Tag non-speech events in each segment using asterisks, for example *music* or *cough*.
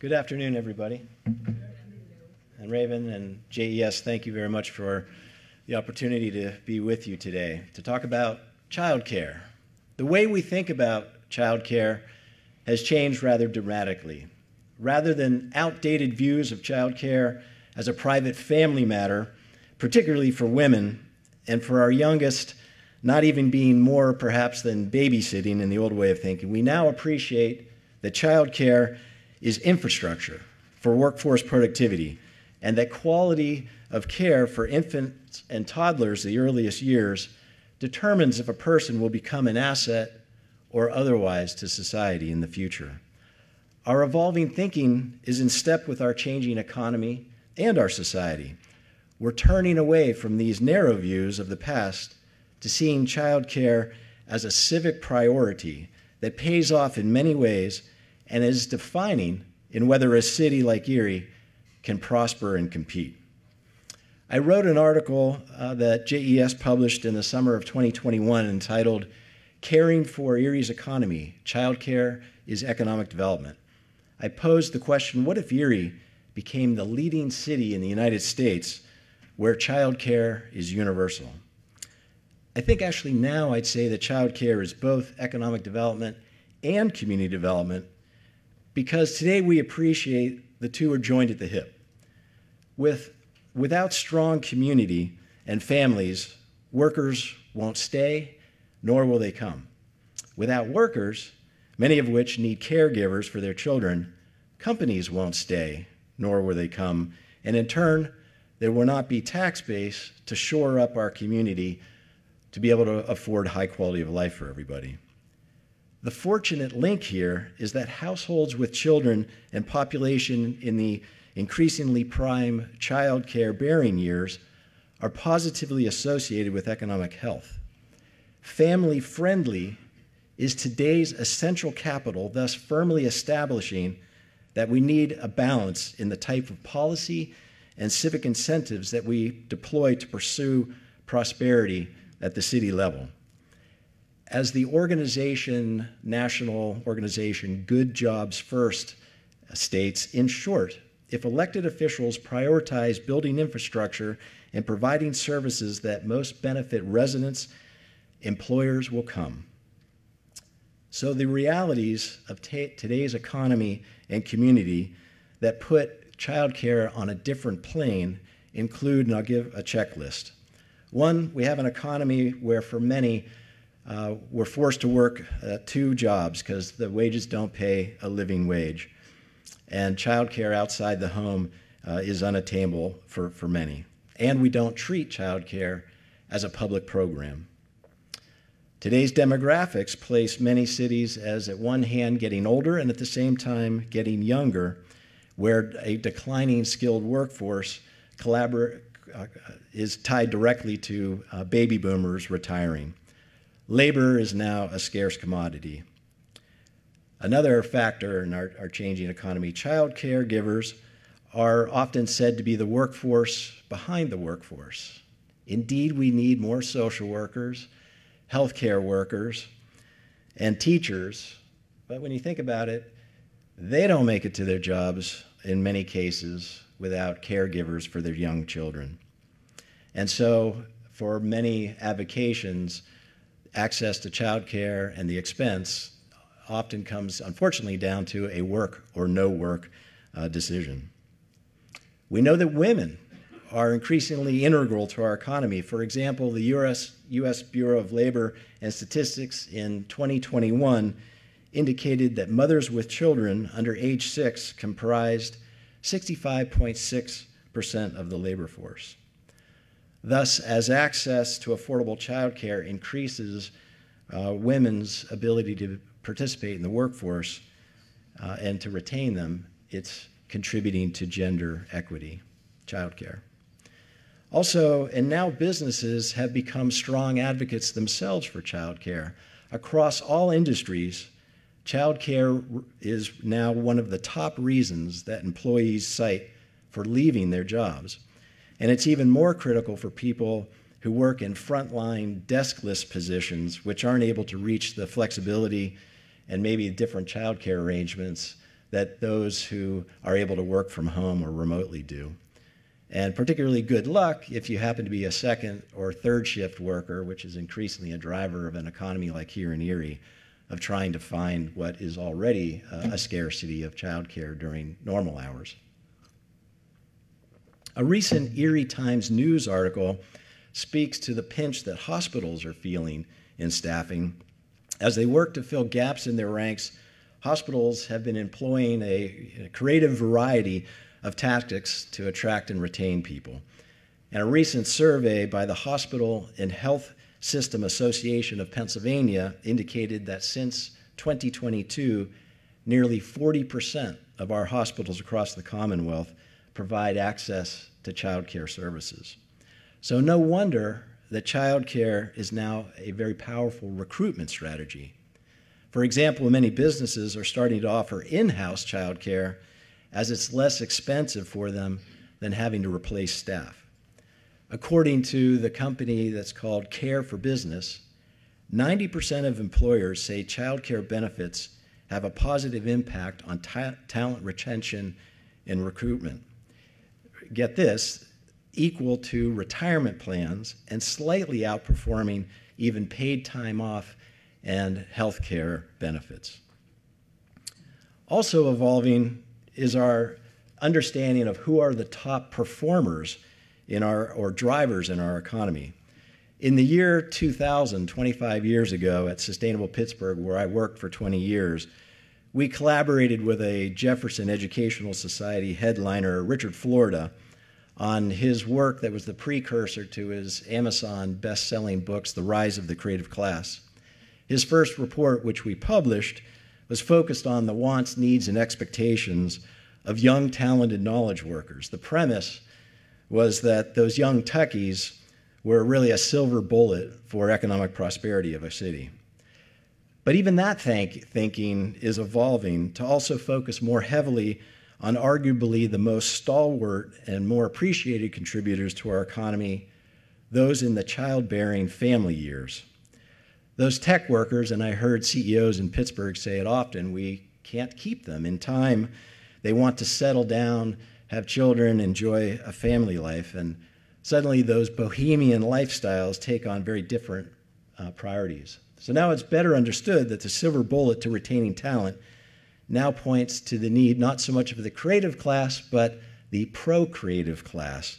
Good afternoon, everybody. And Raven and JES, thank you very much for the opportunity to be with you today to talk about childcare. The way we think about childcare has changed rather dramatically. Rather than outdated views of childcare as a private family matter, particularly for women, and for our youngest, not even being more perhaps than babysitting in the old way of thinking, we now appreciate that childcare is infrastructure for workforce productivity and that quality of care for infants and toddlers, the earliest years, determines if a person will become an asset or otherwise to society in the future. Our evolving thinking is in step with our changing economy and our society. We're turning away from these narrow views of the past to seeing childcare as a civic priority that pays off in many ways and is defining in whether a city like Erie can prosper and compete. I wrote an article uh, that JES published in the summer of 2021 entitled Caring for Erie's Economy Childcare is Economic Development. I posed the question what if Erie became the leading city in the United States where childcare is universal? I think actually now I'd say that childcare is both economic development and community development because today we appreciate the two are joined at the hip. With, without strong community and families, workers won't stay, nor will they come. Without workers, many of which need caregivers for their children, companies won't stay, nor will they come. And in turn, there will not be tax base to shore up our community to be able to afford high quality of life for everybody. The fortunate link here is that households with children and population in the increasingly prime child care bearing years are positively associated with economic health. Family friendly is today's essential capital, thus firmly establishing that we need a balance in the type of policy and civic incentives that we deploy to pursue prosperity at the city level. As the organization, national organization, Good Jobs First states, in short, if elected officials prioritize building infrastructure and providing services that most benefit residents, employers will come. So, the realities of today's economy and community that put childcare on a different plane include, and I'll give a checklist. One, we have an economy where for many, uh, we're forced to work uh, two jobs because the wages don't pay a living wage. And childcare outside the home uh, is unattainable for, for many. And we don't treat childcare as a public program. Today's demographics place many cities as, at one hand, getting older and at the same time getting younger, where a declining skilled workforce collabor- uh, is tied directly to uh, baby boomers retiring. Labor is now a scarce commodity. Another factor in our, our changing economy child caregivers are often said to be the workforce behind the workforce. Indeed, we need more social workers, healthcare workers, and teachers, but when you think about it, they don't make it to their jobs in many cases without caregivers for their young children. And so, for many avocations, access to childcare and the expense often comes, unfortunately, down to a work or no work uh, decision. We know that women are increasingly integral to our economy. For example, the US, US Bureau of Labor and Statistics in 2021 indicated that mothers with children under age six comprised 65.6% of the labor force. Thus, as access to affordable childcare increases uh, women's ability to participate in the workforce uh, and to retain them, it's contributing to gender equity, childcare. Also, and now businesses have become strong advocates themselves for childcare. Across all industries, childcare is now one of the top reasons that employees cite for leaving their jobs. And it's even more critical for people who work in frontline deskless positions, which aren't able to reach the flexibility and maybe different childcare arrangements that those who are able to work from home or remotely do. And particularly good luck if you happen to be a second or third shift worker, which is increasingly a driver of an economy like here in Erie, of trying to find what is already uh, a scarcity of childcare during normal hours. A recent Erie Times News article speaks to the pinch that hospitals are feeling in staffing. As they work to fill gaps in their ranks, hospitals have been employing a, creative variety of tactics to attract and retain people. And a recent survey by the Hospital and Health System Association of Pennsylvania indicated that since 2022, nearly 40% of our hospitals across the Commonwealth provide access to child care services. So, no wonder that child care is now a very powerful recruitment strategy. For example, many businesses are starting to offer in house child care as it's less expensive for them than having to replace staff. According to the company that's called Care for Business, 90% of employers say child care benefits have a positive impact on ta- talent retention and recruitment. Get this, equal to retirement plans and slightly outperforming even paid time off and health care benefits. Also evolving is our understanding of who are the top performers in our or drivers in our economy. In the year 2000, 25 years ago at Sustainable Pittsburgh, where I worked for 20 years, we collaborated with a Jefferson Educational Society headliner, Richard Florida, on his work that was the precursor to his Amazon best selling books, The Rise of the Creative Class. His first report, which we published, was focused on the wants, needs, and expectations of young, talented knowledge workers. The premise was that those young techies were really a silver bullet for economic prosperity of a city. But even that think, thinking is evolving to also focus more heavily on arguably the most stalwart and more appreciated contributors to our economy, those in the childbearing family years. Those tech workers, and I heard CEOs in Pittsburgh say it often, we can't keep them. In time, they want to settle down, have children, enjoy a family life, and suddenly those bohemian lifestyles take on very different uh, priorities. So now it's better understood that the silver bullet to retaining talent now points to the need not so much of the creative class, but the procreative class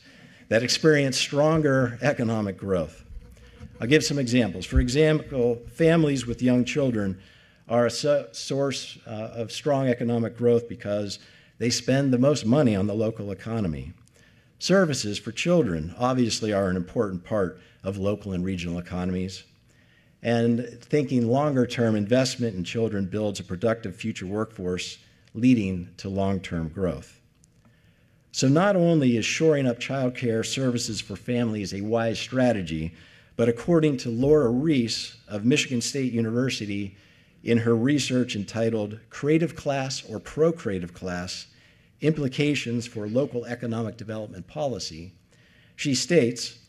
that experience stronger economic growth. I'll give some examples. For example, families with young children are a so- source uh, of strong economic growth because they spend the most money on the local economy. Services for children obviously are an important part of local and regional economies. And thinking longer term investment in children builds a productive future workforce, leading to long term growth. So, not only is shoring up child care services for families a wise strategy, but according to Laura Reese of Michigan State University, in her research entitled Creative Class or Procreative Class Implications for Local Economic Development Policy, she states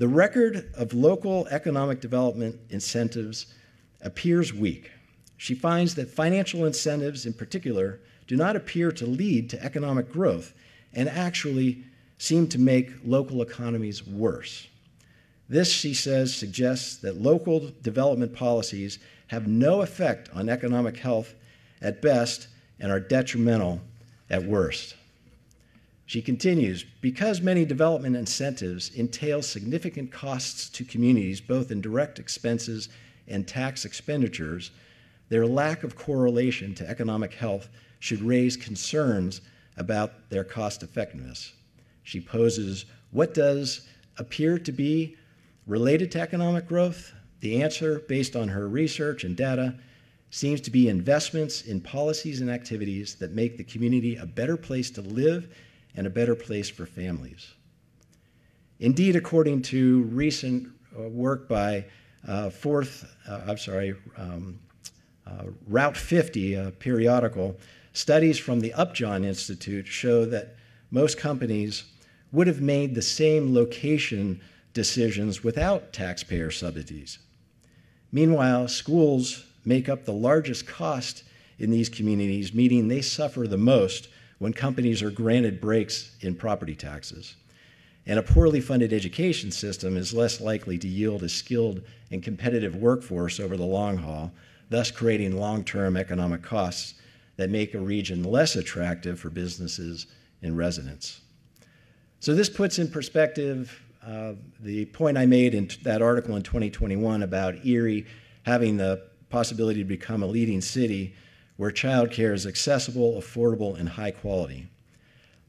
the record of local economic development incentives appears weak. She finds that financial incentives, in particular, do not appear to lead to economic growth and actually seem to make local economies worse. This, she says, suggests that local development policies have no effect on economic health at best and are detrimental at worst. She continues because many development incentives entail significant costs to communities, both in direct expenses and tax expenditures, their lack of correlation to economic health should raise concerns about their cost effectiveness. She poses what does appear to be Related to economic growth, the answer, based on her research and data, seems to be investments in policies and activities that make the community a better place to live and a better place for families. Indeed, according to recent uh, work by uh, Fourth, uh, I'm sorry, um, uh, Route 50, a periodical, studies from the Upjohn Institute show that most companies would have made the same location decisions without taxpayer subsidies. Meanwhile, schools make up the largest cost in these communities, meaning they suffer the most when companies are granted breaks in property taxes. And a poorly funded education system is less likely to yield a skilled and competitive workforce over the long haul, thus creating long term economic costs that make a region less attractive for businesses and residents. So, this puts in perspective uh, the point I made in that article in 2021 about Erie having the possibility to become a leading city where childcare is accessible, affordable, and high quality.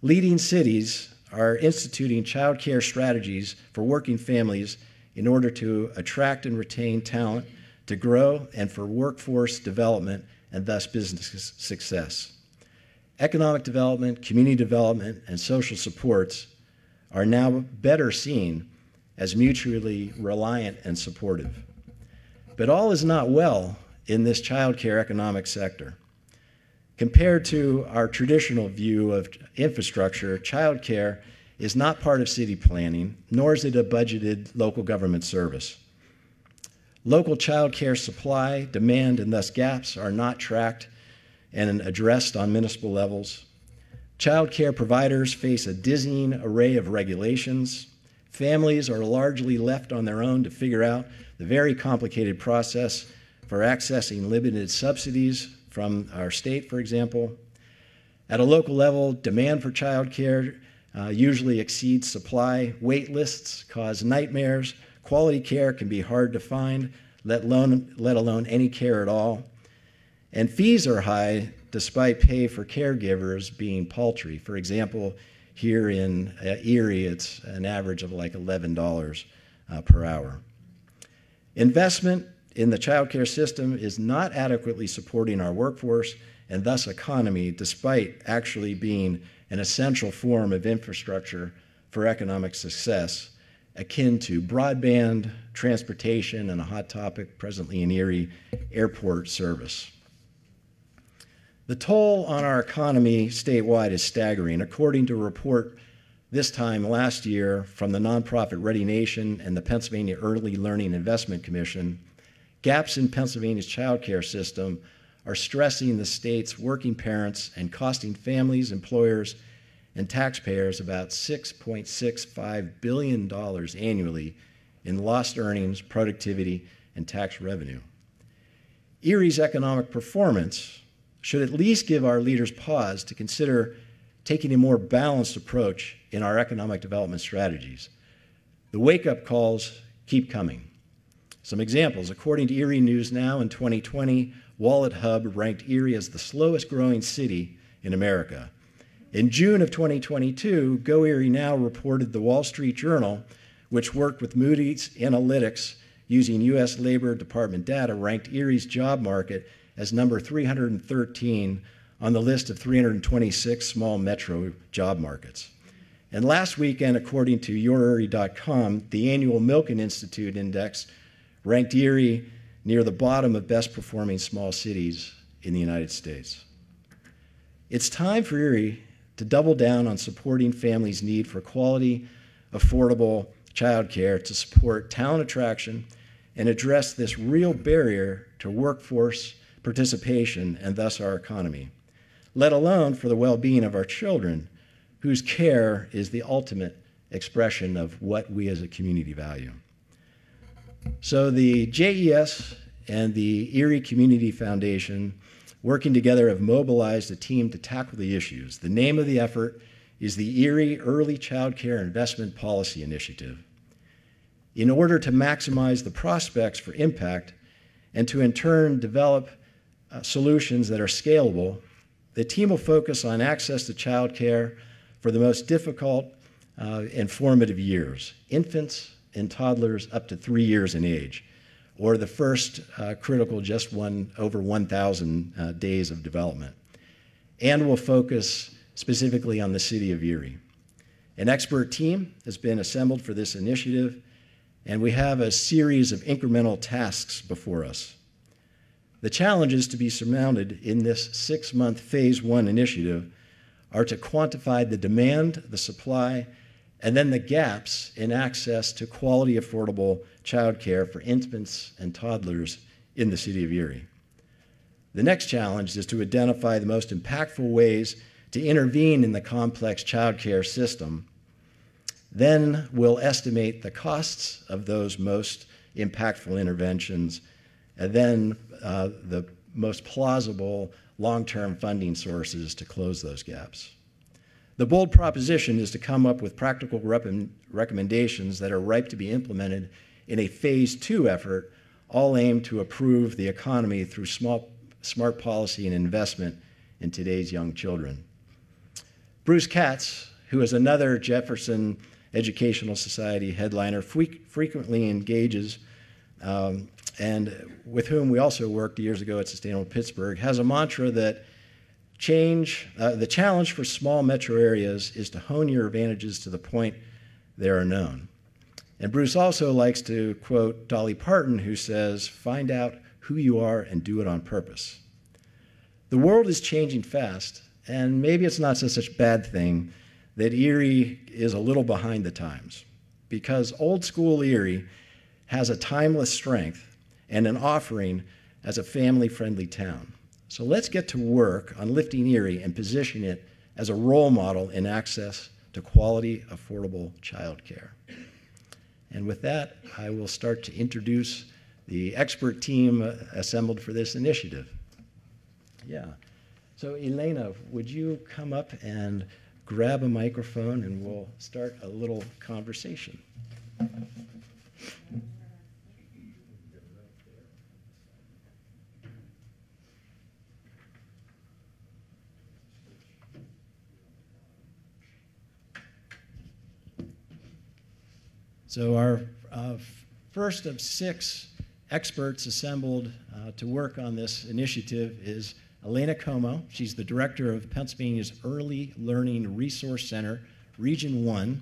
Leading cities are instituting childcare strategies for working families in order to attract and retain talent, to grow, and for workforce development and thus business success. Economic development, community development, and social supports are now better seen as mutually reliant and supportive. But all is not well in this childcare economic sector. Compared to our traditional view of infrastructure, childcare is not part of city planning, nor is it a budgeted local government service. Local childcare supply, demand, and thus gaps are not tracked and addressed on municipal levels. Childcare providers face a dizzying array of regulations. Families are largely left on their own to figure out the very complicated process for accessing limited subsidies from our state, for example. At a local level, demand for childcare uh, usually exceeds supply. Wait lists cause nightmares. Quality care can be hard to find, let alone, let alone any care at all. And fees are high despite pay for caregivers being paltry. For example, here in uh, Erie, it's an average of like $11 uh, per hour. Investment in the childcare system is not adequately supporting our workforce and thus economy, despite actually being an essential form of infrastructure for economic success, akin to broadband, transportation, and a hot topic presently in Erie, airport service. The toll on our economy statewide is staggering. According to a report this time last year from the nonprofit Ready Nation and the Pennsylvania Early Learning Investment Commission, gaps in Pennsylvania's child care system are stressing the state's working parents and costing families, employers, and taxpayers about $6.65 billion annually in lost earnings, productivity, and tax revenue. Erie's economic performance should at least give our leaders pause to consider taking a more balanced approach in our economic development strategies. The wake up calls keep coming. Some examples according to Erie News Now in 2020, Wallet Hub ranked Erie as the slowest growing city in America. In June of 2022, Go Erie Now reported the Wall Street Journal, which worked with Moody's Analytics using U.S. Labor Department data, ranked Erie's job market as number 313 on the list of 326 small metro job markets. And last weekend, according to YourErie.com, the annual Milken Institute Index ranked Erie near the bottom of best performing small cities in the United States. It's time for Erie to double down on supporting families' need for quality, affordable childcare to support talent attraction and address this real barrier to workforce participation and thus our economy, let alone for the well being of our children, whose care is the ultimate expression of what we as a community value. So the JES and the Erie Community Foundation, working together, have mobilized a team to tackle the issues. The name of the effort is the Erie Early Child Care Investment Policy Initiative. In order to maximize the prospects for impact and to in turn develop uh, solutions that are scalable. The team will focus on access to child care for the most difficult uh, and formative years, infants and toddlers up to three years in age, or the first uh, critical just one over 1,000 uh, days of development. And we'll focus specifically on the city of Erie. An expert team has been assembled for this initiative, and we have a series of incremental tasks before us. The challenges to be surmounted in this six month phase one initiative are to quantify the demand, the supply, and then the gaps in access to quality, affordable childcare for infants and toddlers in the city of Erie. The next challenge is to identify the most impactful ways to intervene in the complex childcare system. Then we'll estimate the costs of those most impactful interventions, and then uh, the most plausible long term funding sources to close those gaps. The bold proposition is to come up with practical rep- recommendations that are ripe to be implemented in a phase two effort, all aimed to improve the economy through small, smart policy and investment in today's young children. Bruce Katz, who is another Jefferson Educational Society headliner, frequently engages um, and with whom we also worked years ago at Sustainable Pittsburgh, has a mantra that change, uh, the challenge for small metro areas is to hone your advantages to the point they are known. And Bruce also likes to quote Dolly Parton, who says, Find out who you are and do it on purpose. The world is changing fast, and maybe it's not such a bad thing that Erie is a little behind the times, because old school Erie has a timeless strength and an offering as a family friendly town. So let's get to work on lifting Erie and position it as a role model in access to quality, affordable childcare. And with that, I will start to introduce the expert team uh, assembled for this initiative. Yeah. So, Elana, would you come up and grab a microphone and we'll start a little conversation? So, our uh, first of six experts assembled uh, to work on this initiative is Elana Como. She's the director of Pennsylvania's Early Learning Resource Center, Region 1,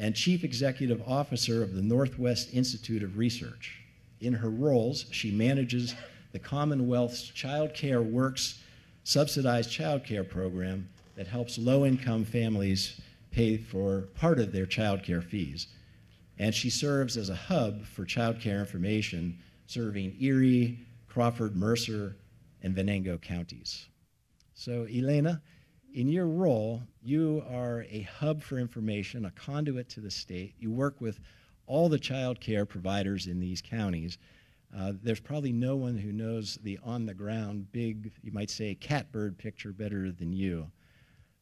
and chief executive officer of the Northwest Institute of Research. In her roles, she manages the Commonwealth's Child Care Works subsidized child care program that helps low income families pay for part of their child care fees and she serves as a hub for child care information serving Erie, Crawford, Mercer, and Venango counties. So, Elana, in your role, you are a hub for information, a conduit to the state. You work with all the child care providers in these counties. Uh, there's probably no one who knows the on the ground, big, you might say, catbird picture better than you.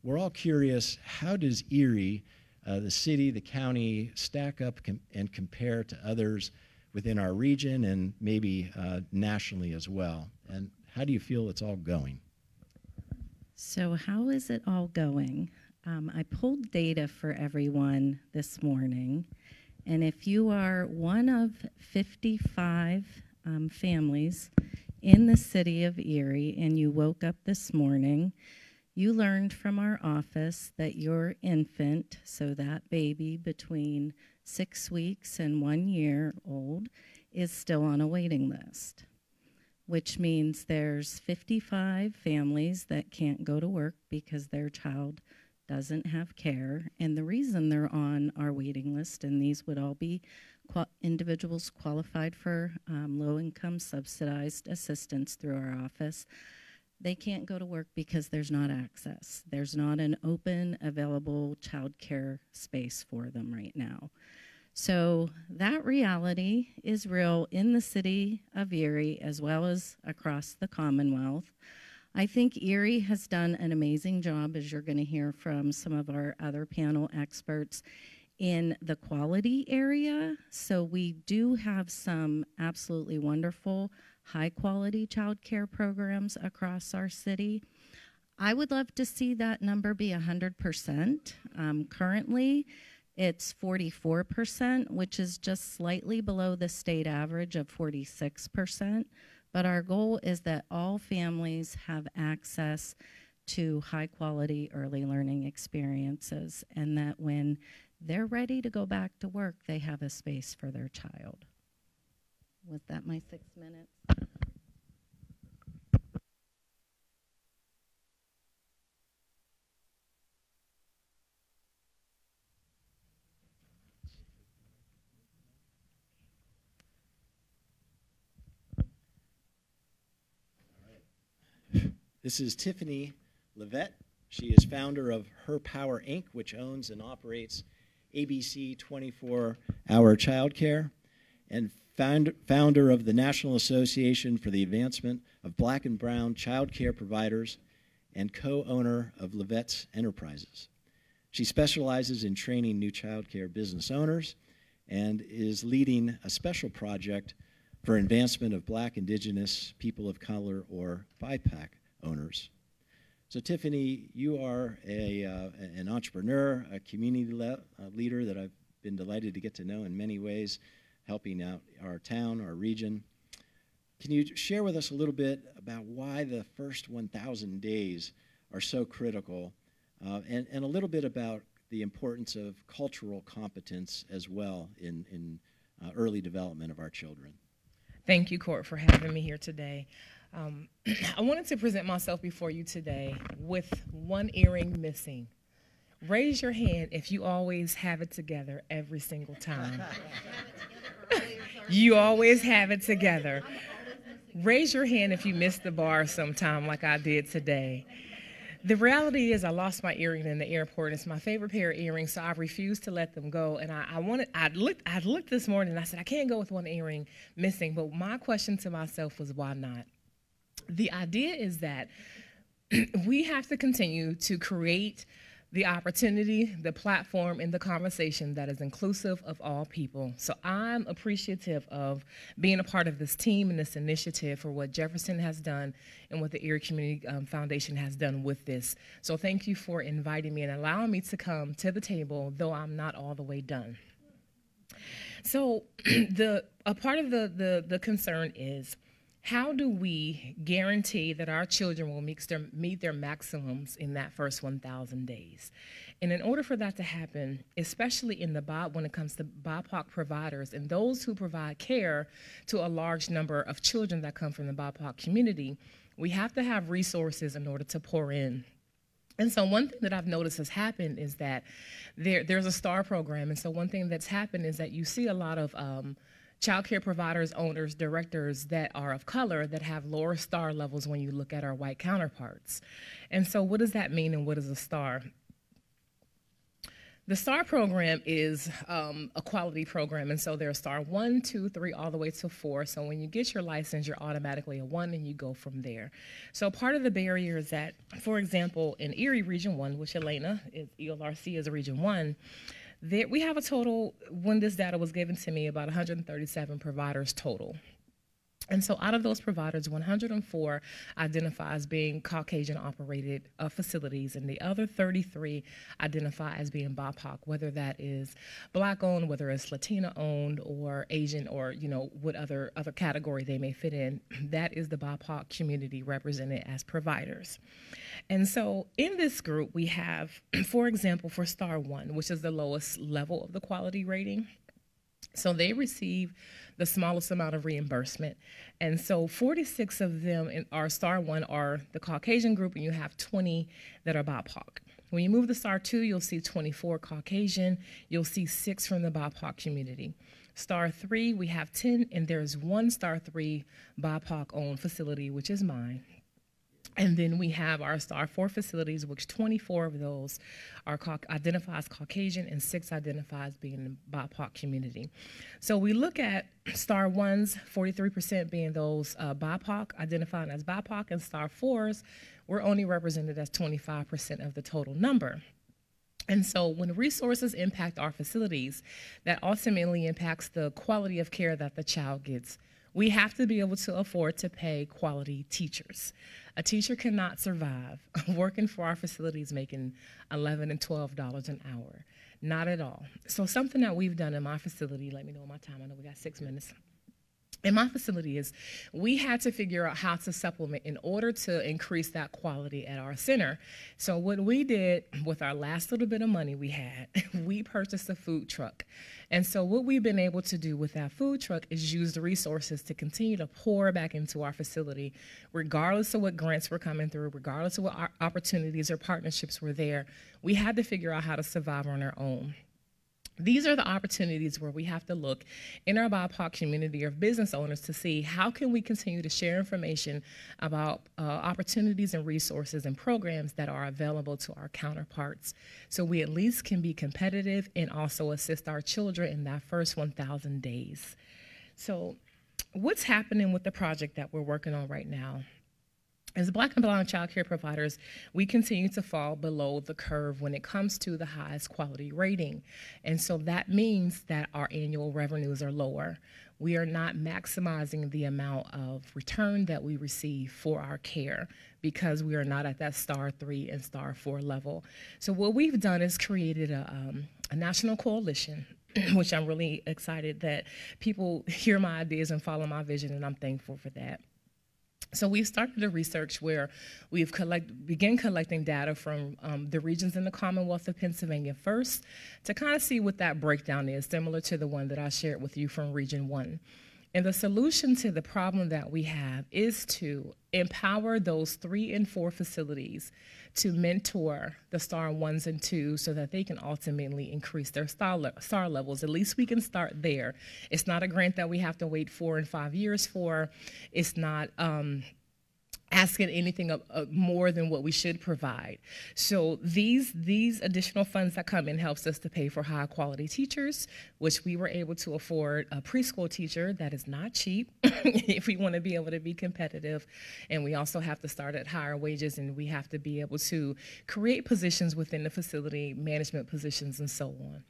We're all curious how does Erie uh, the city, the county stack up com- and compare to others within our region and maybe uh, nationally as well? And how do you feel it's all going? So, how is it all going? Um, I pulled data for everyone this morning, and if you are one of 55 um, families in the city of Erie and you woke up this morning you learned from our office that your infant, so that baby between six weeks and one year old, is still on a waiting list, which means there's 55 families that can't go to work because their child doesn't have care. And the reason they're on our waiting list, and these would all be qual- individuals qualified for um, low income subsidized assistance through our office they can't go to work because there's not access. There's not an open, available childcare space for them right now. So that reality is real in the city of Erie as well as across the Commonwealth. I think Erie has done an amazing job, as you're going to hear from some of our other panel experts, in the quality area. So we do have some absolutely wonderful high quality childcare programs across our city. I would love to see that number be 100%. Um, currently, it's 44%, which is just slightly below the state average of 46%. But our goal is that all families have access to high quality early learning experiences and that when they're ready to go back to work, they have a space for their child. Was that my six minutes? This is Tiffany Lavette. She is founder of Her Power Inc., which owns and operates ABC 24 Hour Childcare, and found, founder of the National Association for the Advancement of Black and Brown Child Care Providers, and co owner of LaVette's Enterprises. She specializes in training new child care business owners and is leading a special project for advancement of black, indigenous, people of color, or BIPOC owners. So, Tiffany, you are a, uh, an entrepreneur, a community le- leader that I've been delighted to get to know in many ways, helping out our town, our region. Can you share with us a little bit about why the first 1,000 days are so critical, uh, and, and a little bit about the importance of cultural competence as well in, in uh, early development of our children? Thank you, Court, for having me here today. Um, *clears throat* I wanted to present myself before you today with one earring missing. Raise your hand if you always have it together every single time. *laughs* you always have it together. Raise your hand if you missed the bar sometime, like I did today. The reality is, I lost my earring in the airport. It's my favorite pair of earrings, so I refused to let them go. And I, I wanted, I looked, I looked this morning, and I said, I can't go with one earring missing. But my question to myself was, why not? The idea is that *clears throat* we have to continue to create the opportunity, the platform, and the conversation that is inclusive of all people. So I'm appreciative of being a part of this team and this initiative for what Jefferson has done and what the Erie Community um, Foundation has done with this. So thank you for inviting me and allowing me to come to the table, though I'm not all the way done. So *clears throat* the a part of the the, the concern is how do we guarantee that our children will meet their, meet their maximums in that first 1,000 days? And in order for that to happen, especially in the BOP, when it comes to BIPOC providers and those who provide care to a large number of children that come from the BIPOC community, we have to have resources in order to pour in. And so one thing that I've noticed has happened is that there, there's a STAR program. And so one thing that's happened is that you see a lot of um, child care providers, owners, directors that are of color that have lower star levels when you look at our white counterparts. And so, what does that mean and what is a star? The STAR program is um, a quality program, and so there's STAR one, two, three, all the way to four. So when you get your license, you're automatically a one, and you go from there. So part of the barrier is that, for example, in Erie Region One, which Elana is ELRC is a Region One, there, we have a total, when this data was given to me, about 137 providers total. And so, out of those providers, 104 identify as being Caucasian operated uh, facilities, and the other 33 identify as being BIPOC, whether that is Black owned, whether it's Latina owned, or Asian, or you know what other other category they may fit in. *clears throat* That is the BIPOC community represented as providers. And so, in this group, we have, *clears throat* for example, for Star One, which is the lowest level of the quality rating. So they receive the smallest amount of reimbursement. And so 46 of them in our Star 1 are the Caucasian group, and you have 20 that are BIPOC. When you move to Star 2, you'll see 24 Caucasian, you'll see six from the BIPOC community. Star 3, we have 10, and there's one Star 3 BIPOC owned facility, which is mine. And then we have our STAR 4 facilities, which 24 of those are identified as Caucasian and six identify as being BIPOC community. So we look at STAR 1s, 43% being those uh, BIPOC, identified as BIPOC, and STAR 4s, we're only represented as 25% of the total number. And so, when resources impact our facilities, that ultimately impacts the quality of care that the child gets. We have to be able to afford to pay quality teachers. A teacher cannot survive *laughs* working for our facilities making 11 and 12 dollars an hour. Not at all. So something that we've done in my facility, let me know my time. I know we got 6 minutes in my facility is we had to figure out how to supplement in order to increase that quality at our center. So what we did with our last little bit of money we had, *laughs* we purchased a food truck. And so what we've been able to do with that food truck is use the resources to continue to pour back into our facility, regardless of what grants were coming through, regardless of what opportunities or partnerships were there. We had to figure out how to survive on our own. These are the opportunities where we have to look in our BIPOC community of business owners to see how can we continue to share information about uh, opportunities and resources and programs that are available to our counterparts so we at least can be competitive and also assist our children in that first 1,000 days. So what's happening with the project that we're working on right now? As Black and Brown child care providers, we continue to fall below the curve when it comes to the highest quality rating. And so that means that our annual revenues are lower. We are not maximizing the amount of return that we receive for our care because we are not at that star three and star four level. So, what we've done is created a, um, a national coalition *clears throat* which I'm really excited that people hear my ideas and follow my vision, and I'm thankful for that. So we've started a research where we've collect, begin collecting data from um, the regions in the Commonwealth of Pennsylvania first to kind of see what that breakdown is, similar to the one that I shared with you from Region 1. And the solution to the problem that we have is to empower those three and four facilities to mentor the star ones and twos so that they can ultimately increase their star, le- star levels. At least we can start there. It's not a grant that we have to wait four and five years for. It's not. Um, asking anything of, of more than what we should provide. So these these additional funds that come in helps us to pay for high quality teachers, which we were able to afford a preschool teacher that is not cheap *laughs* if we want to be able to be competitive. And we also have to start at higher wages and we have to be able to create positions within the facility, management positions and so on.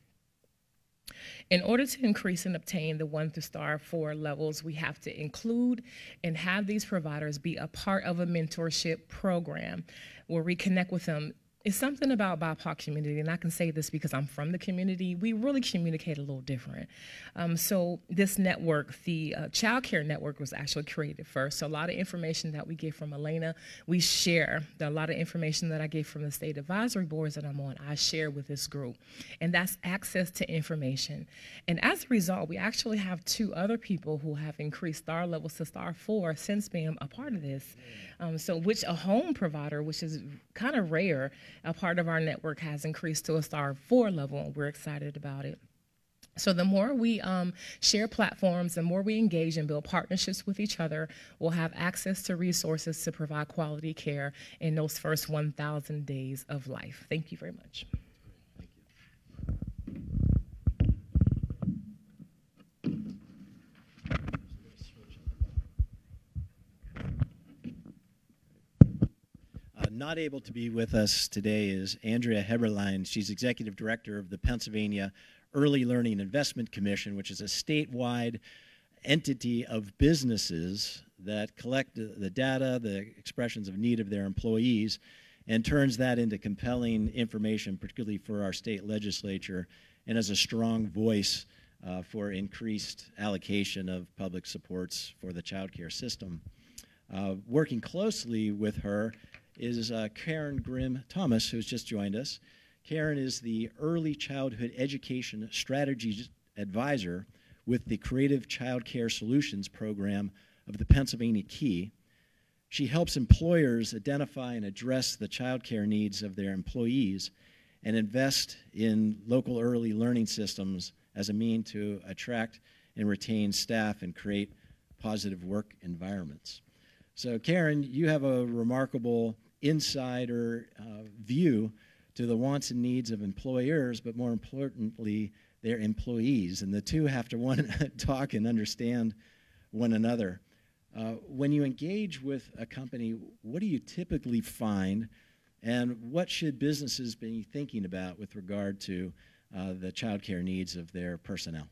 In order to increase and obtain the one through star four levels, we have to include and have these providers be a part of a mentorship program where we connect with them it's something about BIPOC community, and I can say this because I'm from the community. We really communicate a little different. Um, so this network, the uh, Child Care Network, was actually created first. So a lot of information that we get from Elana, we share. A lot of information that I get from the state advisory boards that I'm on, I share with this group, and that's access to information. And as a result, we actually have two other people who have increased star levels to star four since being a part of this. Um, so, which a home provider, which is kind of rare, a part of our network has increased to a star four level, and we're excited about it. So the more we um, share platforms, the more we engage and build partnerships with each other, we'll have access to resources to provide quality care in those first 1,000 days of life. Thank you very much. Not able to be with us today is Andrea Heberlein. She's executive director of the Pennsylvania Early Learning Investment Commission, which is a statewide entity of businesses that collect the data, the expressions of need of their employees, and turns that into compelling information, particularly for our state legislature, and as a strong voice uh, for increased allocation of public supports for the child care system. Uh, working closely with her is uh, Karen Grimm Thomas, who's just joined us. Karen is the Early Childhood Education Strategy Advisor with the Creative Child Care Solutions Program of the Pennsylvania Key. She helps employers identify and address the child care needs of their employees and invest in local early learning systems as a mean to attract and retain staff and create positive work environments. So, Karen, you have a remarkable insider uh, view to the wants and needs of employers, but more importantly, their employees. And the two have to one *laughs* talk and understand one another. Uh, when you engage with a company, what do you typically find, and what should businesses be thinking about with regard to uh, the childcare needs of their personnel?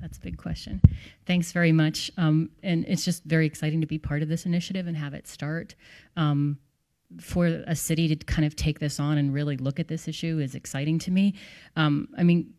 That's a big question. Thanks very much. Um, and it's just very exciting to be part of this initiative and have it start. Um, for a city to kind of take this on and really look at this issue is exciting to me. Um, I mean,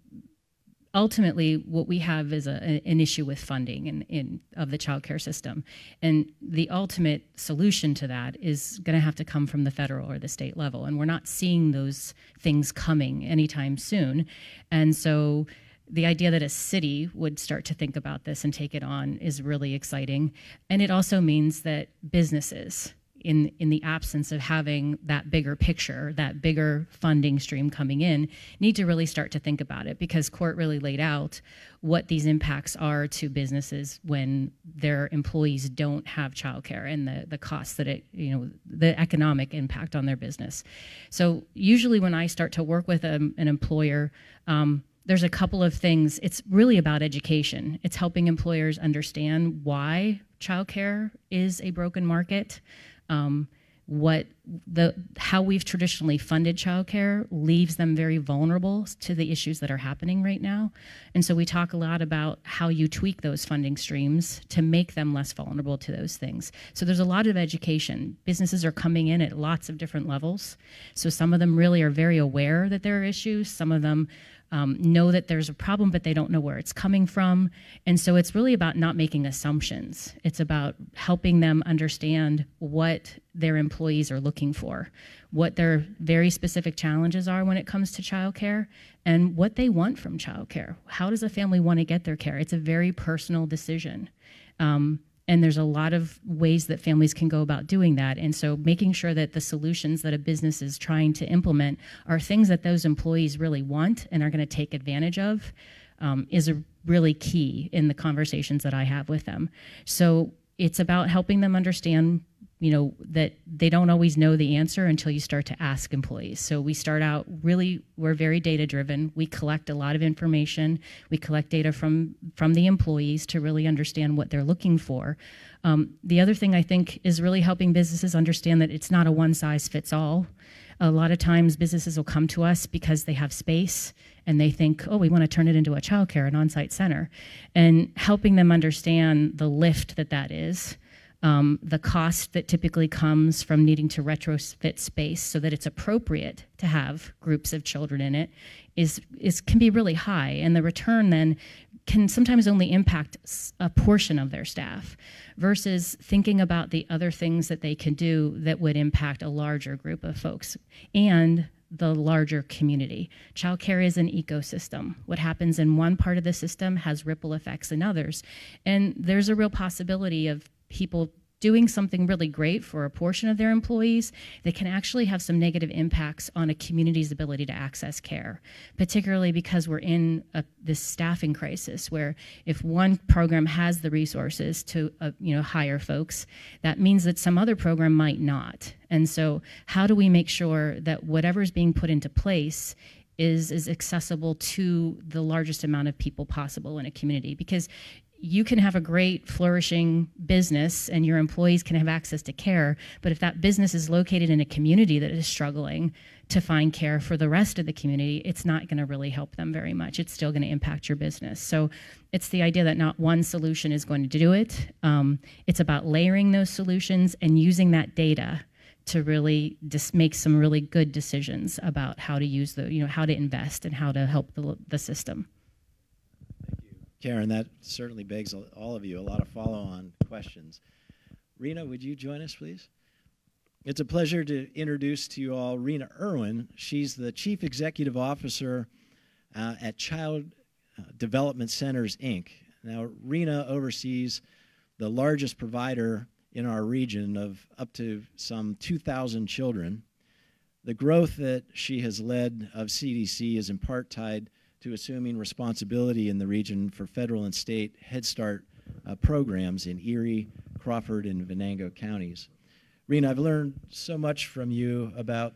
ultimately, what we have is a, an issue with funding in, in, of the child care system. And the ultimate solution to that is going to have to come from the federal or the state level. And we're not seeing those things coming anytime soon. And so, the idea that a city would start to think about this and take it on is really exciting. And it also means that businesses, in in the absence of having that bigger picture, that bigger funding stream coming in, need to really start to think about it because Court really laid out what these impacts are to businesses when their employees don't have childcare and the the costs that it you know the economic impact on their business. So usually when I start to work with a, an employer. Um, there's a couple of things. It's really about education. It's helping employers understand why childcare is a broken market. Um, what the how we've traditionally funded childcare leaves them very vulnerable to the issues that are happening right now. And so we talk a lot about how you tweak those funding streams to make them less vulnerable to those things. So there's a lot of education. Businesses are coming in at lots of different levels. So some of them really are very aware that there are issues. Some of them um, know that there's a problem, but they don't know where it's coming from. And so it's really about not making assumptions. It's about helping them understand what their employees are looking for, what their very specific challenges are when it comes to childcare, and what they want from childcare. How does a family want to get their care? It's a very personal decision. Um, and there's a lot of ways that families can go about doing that. And so making sure that the solutions that a business is trying to implement are things that those employees really want and are going to take advantage of um, is a really key in the conversations that I have with them. So it's about helping them understand you know that they don't always know the answer until you start to ask employees. So we start out really we're very data driven we collect a lot of information. We collect data from from the employees to really understand what they're looking for. Um, the other thing i think is really helping businesses understand that it's not a one size fits all a lot of times businesses will come to us because they have space and they think, oh, we want to turn it into a childcare, an on-site center, and helping them understand the lift that that is, um, the cost that typically comes from needing to retrofit space so that it's appropriate to have groups of children in it is, is can be really high and the return then can sometimes only impact a portion of their staff versus thinking about the other things that they can do that would impact a larger group of folks and the larger community. Childcare is an ecosystem. What happens in one part of the system has ripple effects in others. And there's a real possibility of people doing something really great for a portion of their employees that can actually have some negative impacts on a community's ability to access care, particularly because we're in a, this staffing crisis where if one program has the resources to uh, you know hire folks, that means that some other program might not. And so, how do we make sure that whatever is being put into place is is accessible to the largest amount of people possible in a community because you can have a great flourishing business and your employees can have access to care but if that business is located in a community that is struggling to find care for the rest of the community it's not going to really help them very much. It's still going to impact your business. So it's the idea that not one solution is going to do it. Um, it's about layering those solutions and using that data to really just make some really good decisions about how to use the you know how to invest and how to help the, the system Karen, that certainly begs all of you a lot of follow on questions. Rina, would you join us, please? It's a pleasure to introduce to you all Rina Irwin. She's the Chief Executive Officer uh, at Child uh, Development Centers, Inc. Now, Rina oversees the largest provider in our region of up to some 2,000 children. The growth that she has led of CDC is in part tied to assuming responsibility in the region for federal and state Head Start uh, programs in Erie, Crawford, and Venango counties. Rina, I've learned so much from you about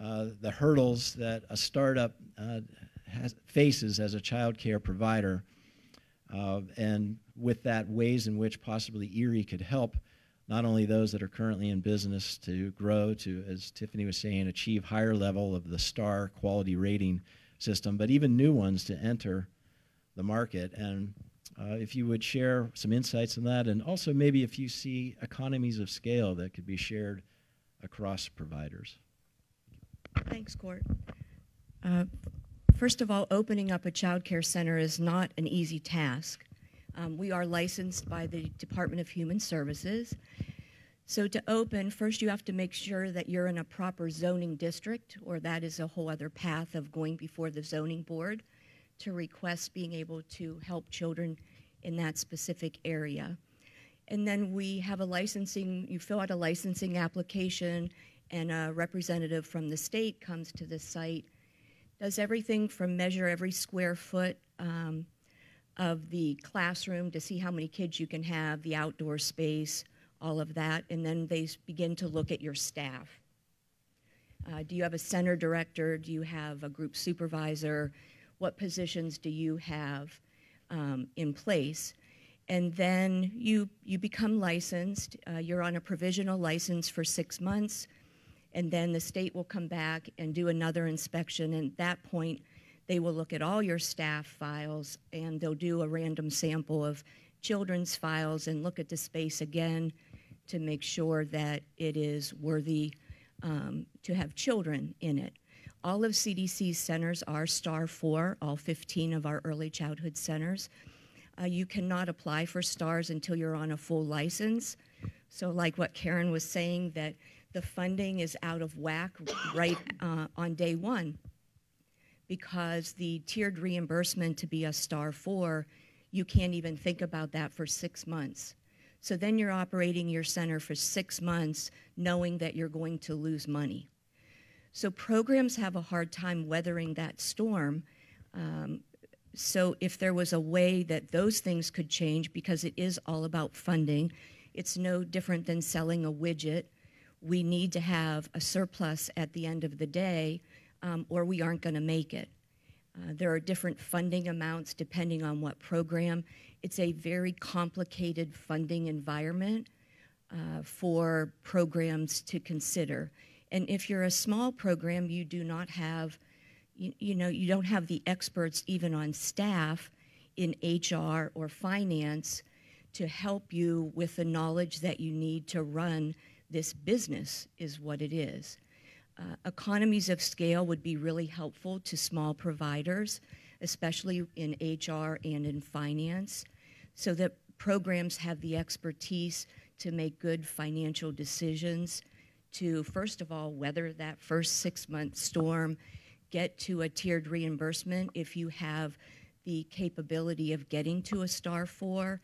uh, the hurdles that a startup uh, has, faces as a child care provider, uh, and with that, ways in which possibly Erie could help not only those that are currently in business to grow to, as Tiffany was saying, achieve higher level of the STAR quality rating system, but even new ones to enter the market. And uh, if you would share some insights on that, and also maybe if you see economies of scale that could be shared across providers. Thanks, Court. Uh, first of all, opening up a child care center is not an easy task. Um, we are licensed by the Department of Human Services, so to open, first you have to make sure that you're in a proper zoning district, or that is a whole other path of going before the zoning board to request being able to help children in that specific area. And then we have a licensing, you fill out a licensing application, and a representative from the state comes to the site, does everything from measure every square foot um, of the classroom to see how many kids you can have, the outdoor space, all of that, and then they begin to look at your staff. Uh, do you have a center director? Do you have a group supervisor? What positions do you have um, in place? And then you, you become licensed. Uh, you're on a provisional license for six months, and then the state will come back and do another inspection. And at that point, they will look at all your staff files and they'll do a random sample of children's files and look at the space again to make sure that it is worthy um, to have children in it. All of CDC's centers are Star 4, all 15 of our early childhood centers. Uh, you cannot apply for STARS until you're on a full license. So, like what Karen was saying, that the funding is out of whack right uh, on day one because the tiered reimbursement to be a star four, you can't even think about that for six months. So then you're operating your center for six months knowing that you're going to lose money. So programs have a hard time weathering that storm. Um, so if there was a way that those things could change, because it is all about funding, it's no different than selling a widget. We need to have a surplus at the end of the day, um, or we aren't going to make it. Uh, there are different funding amounts depending on what program. It's a very complicated funding environment uh, for programs to consider. And if you're a small program, you do not have, you, you know, you don't have the experts even on staff in HR or finance to help you with the knowledge that you need to run this business, is what it is. Uh, economies of scale would be really helpful to small providers, especially in HR and in finance, so that programs have the expertise to make good financial decisions to, first of all, weather that first six month storm, get to a tiered reimbursement if you have the capability of getting to a star four,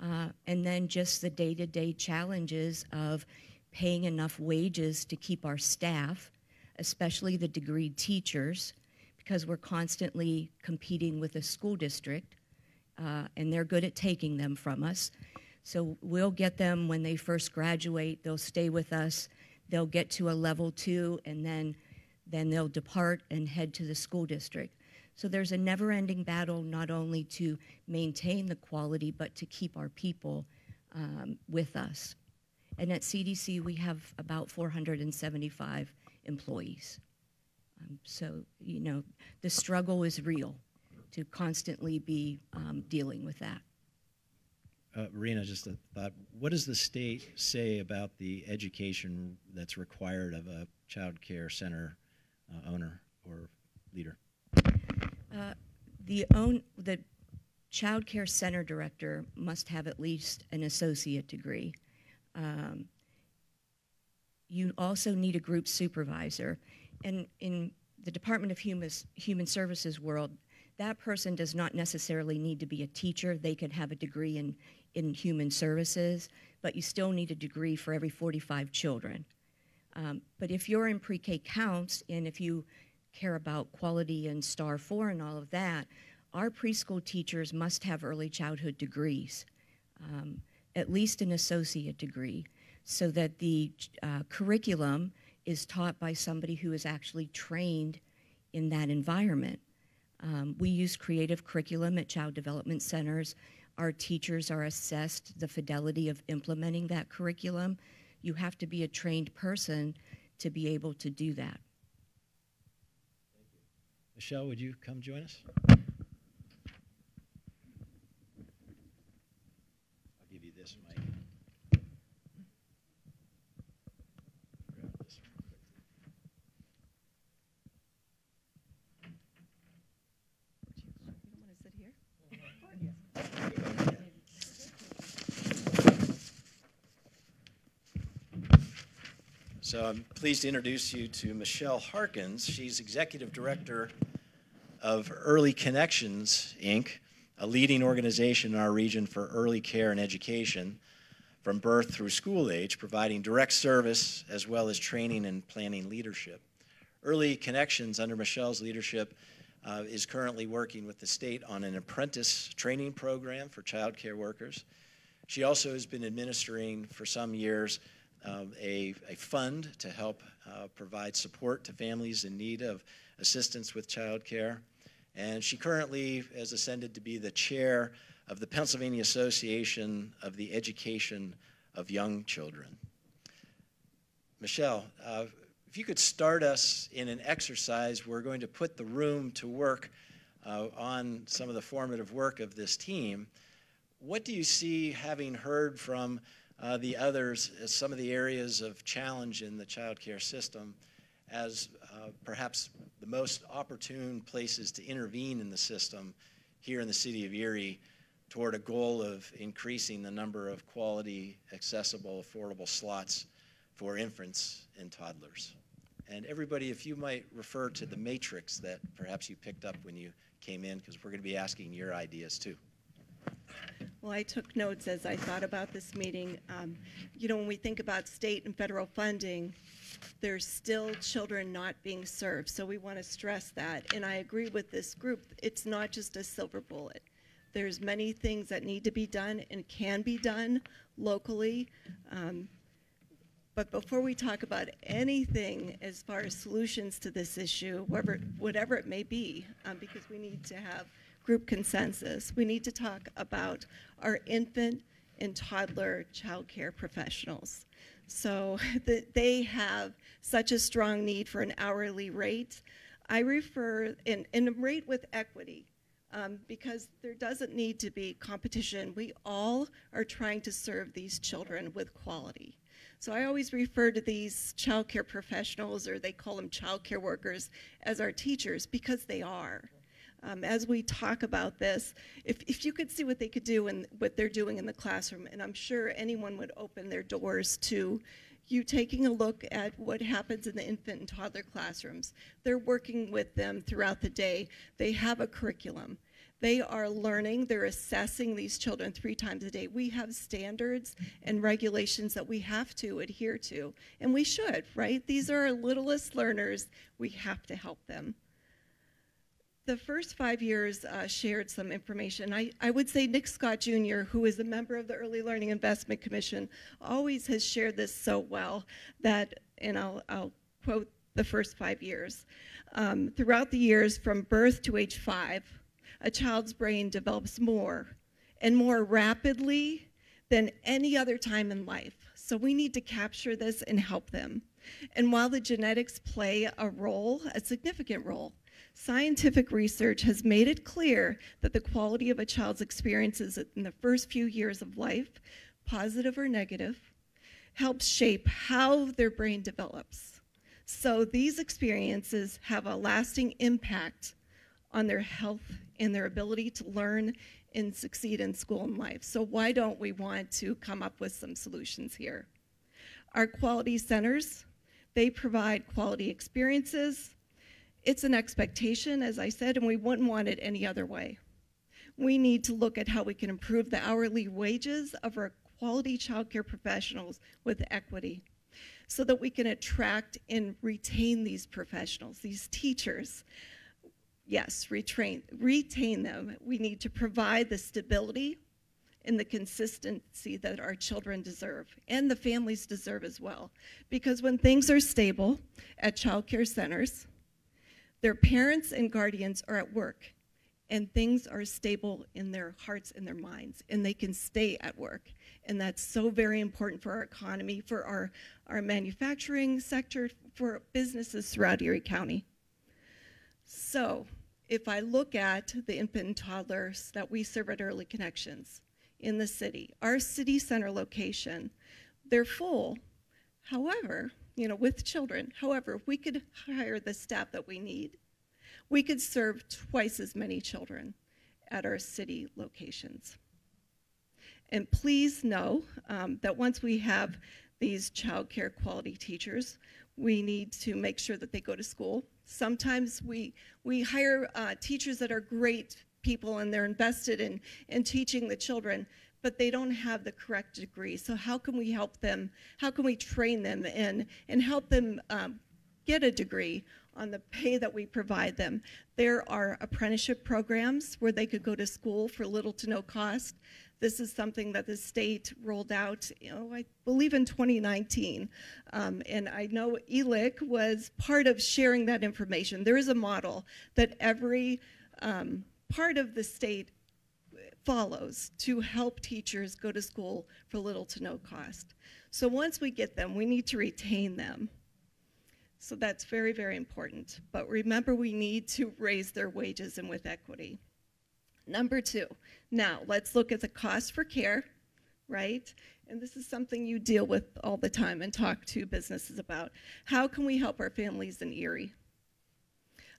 uh, and then just the day to day challenges of paying enough wages to keep our staff, especially the degreed teachers, because we're constantly competing with a school district, uh, and they're good at taking them from us. So we'll get them when they first graduate, they'll stay with us, they'll get to a level two, and then, then they'll depart and head to the school district. So there's a never ending battle not only to maintain the quality, but to keep our people um, with us. And at CDC, we have about 475 employees. Um, so, you know, the struggle is real to constantly be um, dealing with that. Uh, Rina, just a thought. What does the state say about the education that's required of a child care center uh, owner or leader? The own the child care center director must have at least an associate degree. Um, you also need a group supervisor, and in the Department of Human Human Services world, that person does not necessarily need to be a teacher. They could have a degree in in human services, but you still need a degree for every 45 children. Um, but if you're in pre-K counts and if you care about quality and star four and all of that, our preschool teachers must have early childhood degrees, um, at least an associate degree, so that the uh, curriculum is taught by somebody who is actually trained in that environment. Um, we use creative curriculum at child development centers. Our teachers are assessed the fidelity of implementing that curriculum. You have to be a trained person to be able to do that. Michelle, would you come join us? I'll give you this mic. So I'm pleased to introduce you to Michelle Harkins. She's Executive Director of Early Connections, Inc., a leading organization in our region for early care and education. from birth through school age, providing direct service as well as training and planning leadership. Early Connections, under Michelle's leadership, uh, is currently working with the state on an apprentice training program for child care workers. She also has been administering for some years um, a, a, fund to help uh, provide support to families in need of assistance with child care. And she currently has ascended to be the chair of the Pennsylvania Association of the Education of Young Children. Michelle, uh, if you could start us in an exercise, we're going to put the room to work uh, on some of the formative work of this team. What do you see, having heard from uh, the others, as some of the areas of challenge in the child care system, as uh, perhaps the most opportune places to intervene in the system here in the city of Erie toward a goal of increasing the number of quality, accessible, affordable slots for infants and toddlers? And everybody, if you might refer to the matrix that perhaps you picked up when you came in, because we're going to be asking your ideas too. Well, I took notes as I thought about this meeting. Um, you know, when we think about state and federal funding, there's still children not being served. So we want to stress that. And I agree with this group. It's not just a silver bullet. There's many things that need to be done and can be done locally. Um, but before we talk about anything as far as solutions to this issue, whatever, whatever it may be, um, because we need to have group consensus. We need to talk about our infant and toddler child care professionals. So *laughs* the, they have such a strong need for an hourly rate. I refer in, in a rate with equity um, because there doesn't need to be competition. We all are trying to serve these children with quality. So I always refer to these child care professionals, or they call them child care workers, as our teachers because they are um, as we talk about this, if, if you could see what they could do and what they're doing in the classroom, and I'm sure anyone would open their doors to you taking a look at what happens in the infant and toddler classrooms. They're working with them throughout the day. They have a curriculum. They are learning, they're assessing these children three times a day. We have standards and regulations that we have to adhere to, and we should, right? These are our littlest learners. We have to help them the first five years uh, shared some information. I, I would say Nick Scott Jr., who is a member of the Early Learning Investment Commission, always has shared this so well that, and I'll, I'll quote the first five years. Um, throughout the years from birth to age five, a child's brain develops more and more rapidly than any other time in life. So we need to capture this and help them. And while the genetics play a role, a significant role, Scientific research has made it clear that the quality of a child's experiences in the first few years of life, positive or negative, helps shape how their brain develops. So these experiences have a lasting impact on their health and their ability to learn and succeed in school and life. So why don't we want to come up with some solutions here? Our quality centers, they provide quality experiences, it's an expectation, as I said, and we wouldn't want it any other way. We need to look at how we can improve the hourly wages of our quality childcare professionals with equity so that we can attract and retain these professionals, these teachers. Yes, retrain, retain them. We need to provide the stability and the consistency that our children deserve and the families deserve as well. Because when things are stable at childcare centers, their parents and guardians are at work, and things are stable in their hearts and their minds, and they can stay at work. And that's so very important for our economy, for our, our manufacturing sector, for businesses throughout Erie County. So, if I look at the infant and toddlers that we serve at Early Connections in the city, our city center location, they're full. However, you know, with children. However, if we could hire the staff that we need, we could serve twice as many children at our city locations. And please know um, that once we have these child care quality teachers, we need to make sure that they go to school. Sometimes we, we hire uh, teachers that are great people and they're invested in, in teaching the children, but they don't have the correct degree. So how can we help them? How can we train them and, and help them um, get a degree on the pay that we provide them? There are apprenticeship programs where they could go to school for little to no cost. This is something that the state rolled out, you know, I believe in 2019. Um, and I know ELIC was part of sharing that information. There is a model that every um, part of the state follows to help teachers go to school for little to no cost. So once we get them, we need to retain them. So that's very, very important. But remember, we need to raise their wages and with equity. Number two, now let's look at the cost for care, right? And this is something you deal with all the time and talk to businesses about. How can we help our families in Erie?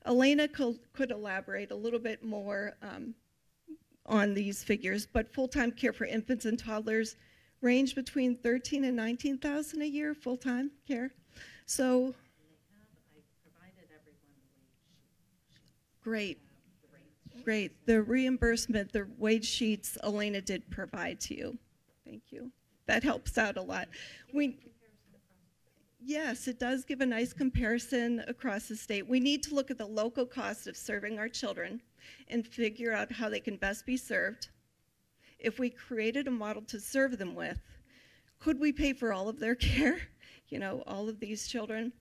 Elana could, elaborate a little bit more um, on these figures, but full-time care for infants and toddlers range between 13 and 19,000 a year full-time care. So great. Great. The reimbursement, the wage sheets Elana did provide to you. Thank you. That helps out a lot. We, yes, it does give a nice comparison across the state. We need to look at the local cost of serving our children and figure out how they can best be served. If we created a model to serve them with, could we pay for all of their *laughs* care, you know, all of these children?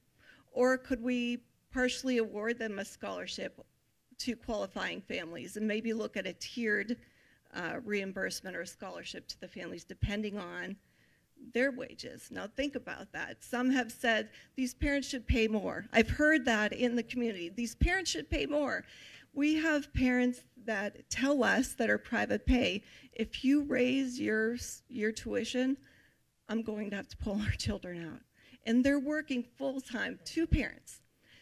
Or could we partially award them a scholarship to qualifying families and maybe look at a tiered uh, reimbursement or scholarship to the families depending on their wages. Now think about that. Some have said these parents should pay more. I've heard that in the community. These parents should pay more. We have parents that tell us that are private pay, if you raise your your tuition, I'm going to have to pull *laughs* our children out. And they're working full time, two parents.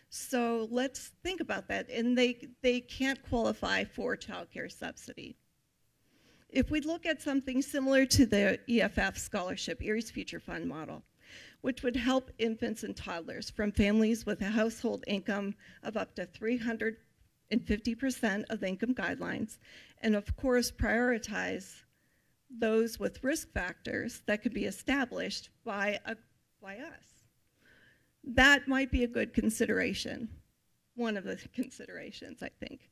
So let's think about that. And they, they can't qualify for child care subsidy. If we look at something similar to the EFF scholarship, Erie's Future Fund model, which would help infants and toddlers from families with a household income of up to 350% of the income guidelines, and of course prioritize those with risk factors that could be established by, a, by us that might be a good consideration, one of the *laughs* considerations, I think.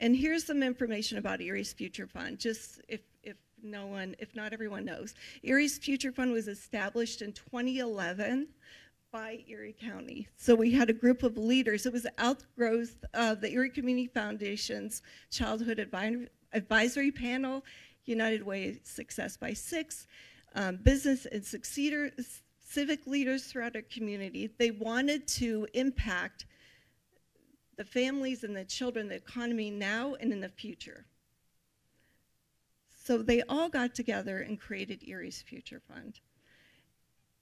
And here's some information about Erie's Future Fund, just if, if no one, if not everyone knows. Erie's Future Fund was established in 2011 by Erie County. So we had a group of leaders. It was outgrowth of the Erie Community Foundation's Childhood Advisory Panel, United Way Success by Six, um, Business and Succeeders civic leaders throughout our community. They wanted to impact the families and the children, the economy now and in the future. So they all got together and created Erie's Future Fund.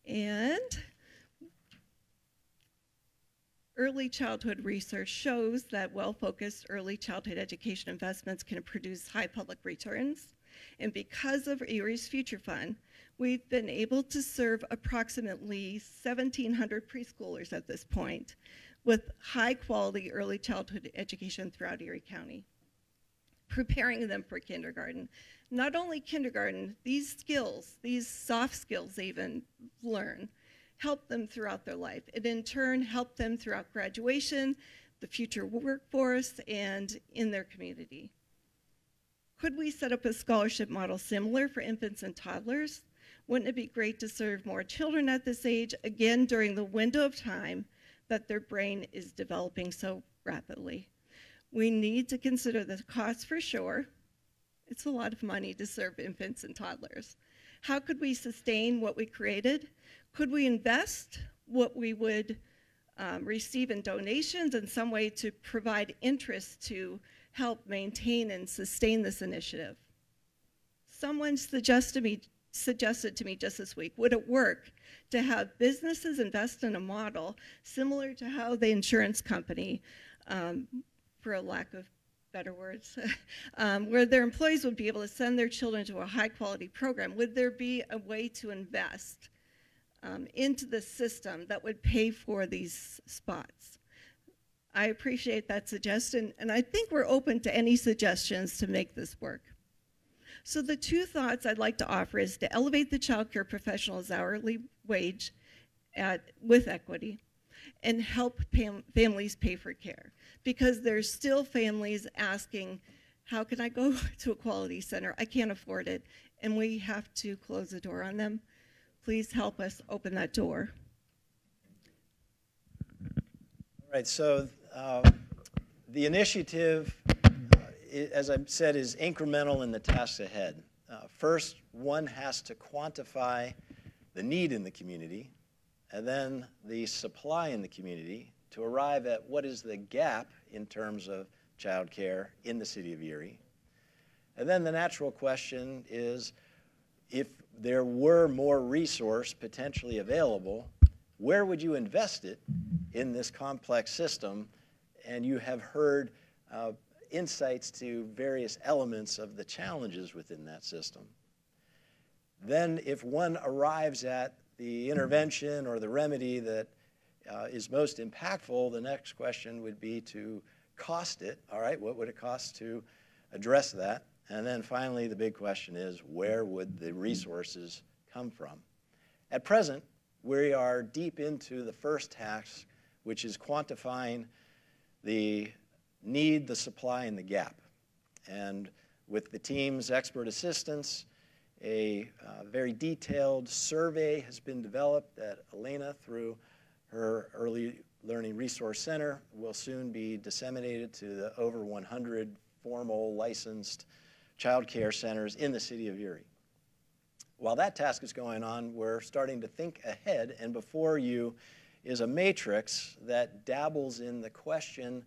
And early childhood research shows that well-focused early childhood education investments can produce high public returns. And because of Erie's Future Fund, We've been able to serve approximately 1,700 preschoolers at this point with high quality early childhood education throughout Erie County, preparing them for kindergarten. Not only kindergarten, these skills, these soft skills they even learn, help them throughout their life. and in turn help them throughout graduation, the future workforce, and in their community. Could we set up a scholarship model similar for infants and toddlers? Wouldn't it be great to serve more children at this age, again, during the window of time that their brain is developing so rapidly? We need to consider the cost for sure. It's a lot of money to serve infants and toddlers. How could we sustain what we created? Could we invest what we would um, receive in donations in some way to provide interest to help maintain and sustain this initiative? Someone suggested me suggested to me just this week, would it work to have businesses invest in a model similar to how the insurance company, um, for a lack of better words, *laughs* um, where their employees would be able to send their children to a high quality program? Would there be a way to invest um, into the system that would pay for these spots? I appreciate that suggestion, and I think we're open to any suggestions to make this work. So the two thoughts I'd like to offer is to elevate the child care professional's hourly wage at, with equity and help families pay for care because there's still families asking, how can I go *laughs* to a quality center? I can't afford it, and we have to close the door on them. Please help us open that door. All right, so uh, the initiative, uh, as I said, is incremental in the tasks ahead. Uh, first, one has to quantify the need in the community, and then the supply in the community to arrive at what is the gap in terms of child care in the city of Erie. And then the natural question is if there were more resource potentially available, where would you invest it in this complex system? And you have heard uh, insights to various elements of the challenges within that system. Then, if one arrives at the intervention or the remedy that uh, is most impactful, the next question would be to cost it. All right, what would it cost to address that? And then finally, the big question is where would the resources come from? At present, we are deep into the first task, which is quantifying the need, the supply, and the gap. And with the team's expert assistance, a uh, very detailed survey has been developed that Elana, through her Early Learning Resource Center, will soon be disseminated to the over 100 formal licensed child care centers in the city of Erie. While that task is going on, we're starting to think ahead, and before you is a matrix that dabbles in the question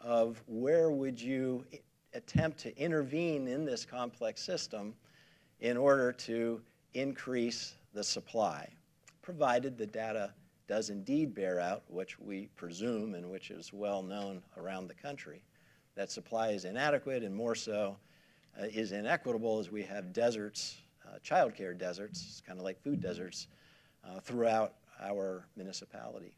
of where would you attempt to intervene in this complex system in order to increase the supply, provided the data does indeed bear out, which we presume and which is well known around the country, that supply is inadequate and more so uh, is inequitable as we have deserts, uh, childcare deserts, kind of like food deserts, uh, throughout our municipality.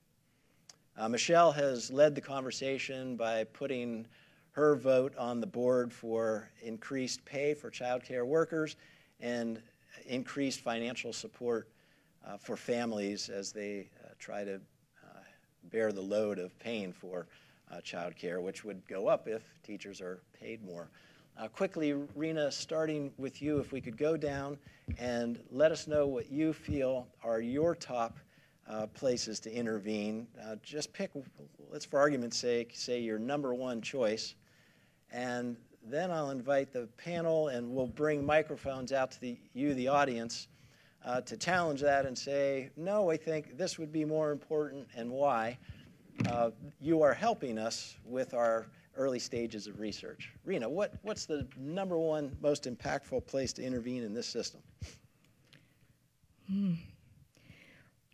Uh, Michelle has led the conversation by putting her vote on the board for increased pay for childcare workers and increased financial support uh, for families as they uh, try to bear the load of paying for uh, childcare, which would go up if teachers are paid more. Uh, quickly, Rina, starting with you, if we could go down and let us know what you feel are your top uh, places to intervene. Uh, just pick, let's for argument's sake, say your number one choice, and then I'll invite the panel and we'll bring microphones out to the, you, the audience, uh, to challenge that and say, no, I think this would be more important and why. Uh, you are helping us with our early stages of research. Rina, what, what's the number one most impactful place to intervene in this system? Hmm.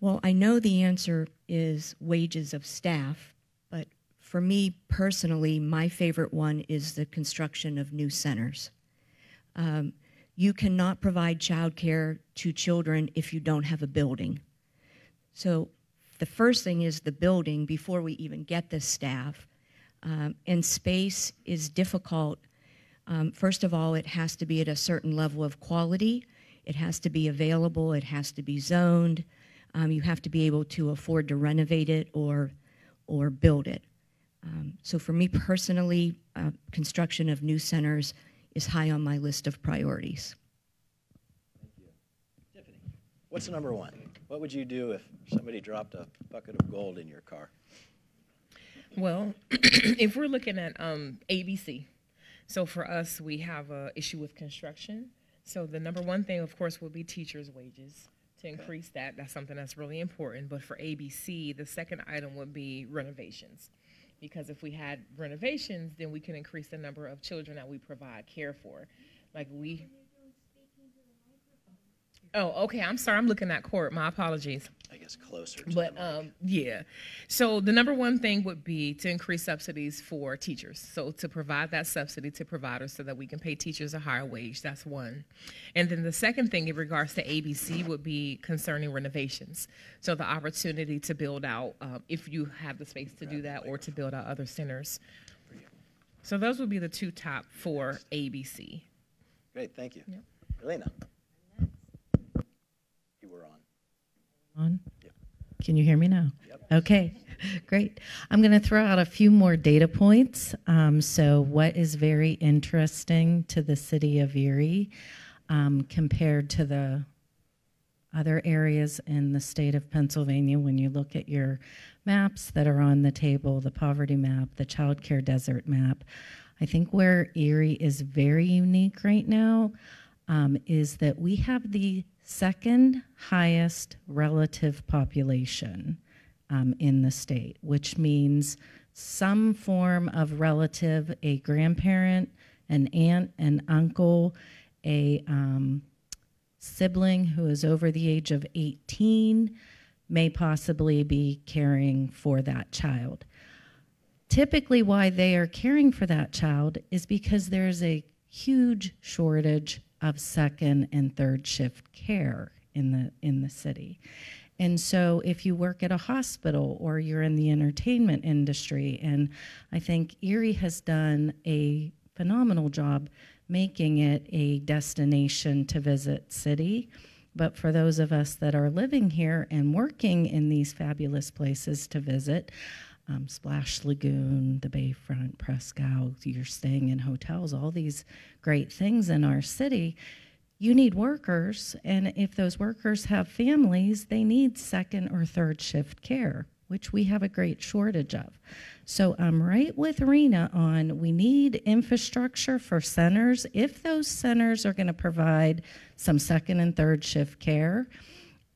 Well, I know the answer is wages of staff, but for me personally, my favorite one is the construction of new centers. Um, you cannot provide childcare to children if you don't have a building. So the first thing is the building before we even get the staff. Um, and space is difficult. Um, first of all, it has to be at a certain level of quality. It has to be available. It has to be zoned. Um, you have to be able to afford to renovate it or, or build it. Um, so for me personally, uh, construction of new centers is high on my list of priorities. Tiffany, what's number one? What would you do if somebody dropped a bucket of gold in your car? Well, *clears throat* if we're looking at um, ABC, so for us, we have an issue with construction. So the number one thing, of course, would be teachers' wages. To increase that, that's something that's really important. But for ABC, the second item would be renovations. Because if we had renovations, then we can increase the number of children that we provide care for. Like we. Oh, okay. I'm sorry. I'm looking at Court. My apologies. I guess, closer to But um, yeah, so the number one thing would be to increase subsidies for teachers. So to provide that subsidy to providers so that we can pay teachers a higher wage. That's one. And then the second thing in regards to ABC would be concerning renovations. So the opportunity to build out, um, if you have the space to do that, or to build out other centers. So those would be the two top for ABC. Great, thank you. Elana? You were on. On? Can you hear me now? Okay, *laughs* great. I'm going to throw out a few more data points. Um, so, what is very interesting to the city of Erie um, compared to the other areas in the state of Pennsylvania when you look at your maps that are on the table the poverty map, the child care desert map. I think where Erie is very unique right now um, is that we have the second highest relative population um, in the state, which means some form of relative, a grandparent, an aunt, an uncle, a um, sibling who is over the age of 18 may possibly be caring for that child. Typically, why they are caring for that child is because there's a huge shortage of second and third shift care in the in the city. And so if you work at a hospital or you're in the entertainment industry and I think Erie has done a phenomenal job making it a destination to visit city. But for those of us that are living here and working in these fabulous places to visit, um, Splash Lagoon, the Bayfront, Presque Isle, you're staying in hotels, all these great things in our city. You need workers, and if those workers have families, they need second or third shift care, which we have a great shortage of. So I'm right with Rina on we need infrastructure for centers. If those centers are going to provide some second and third shift care,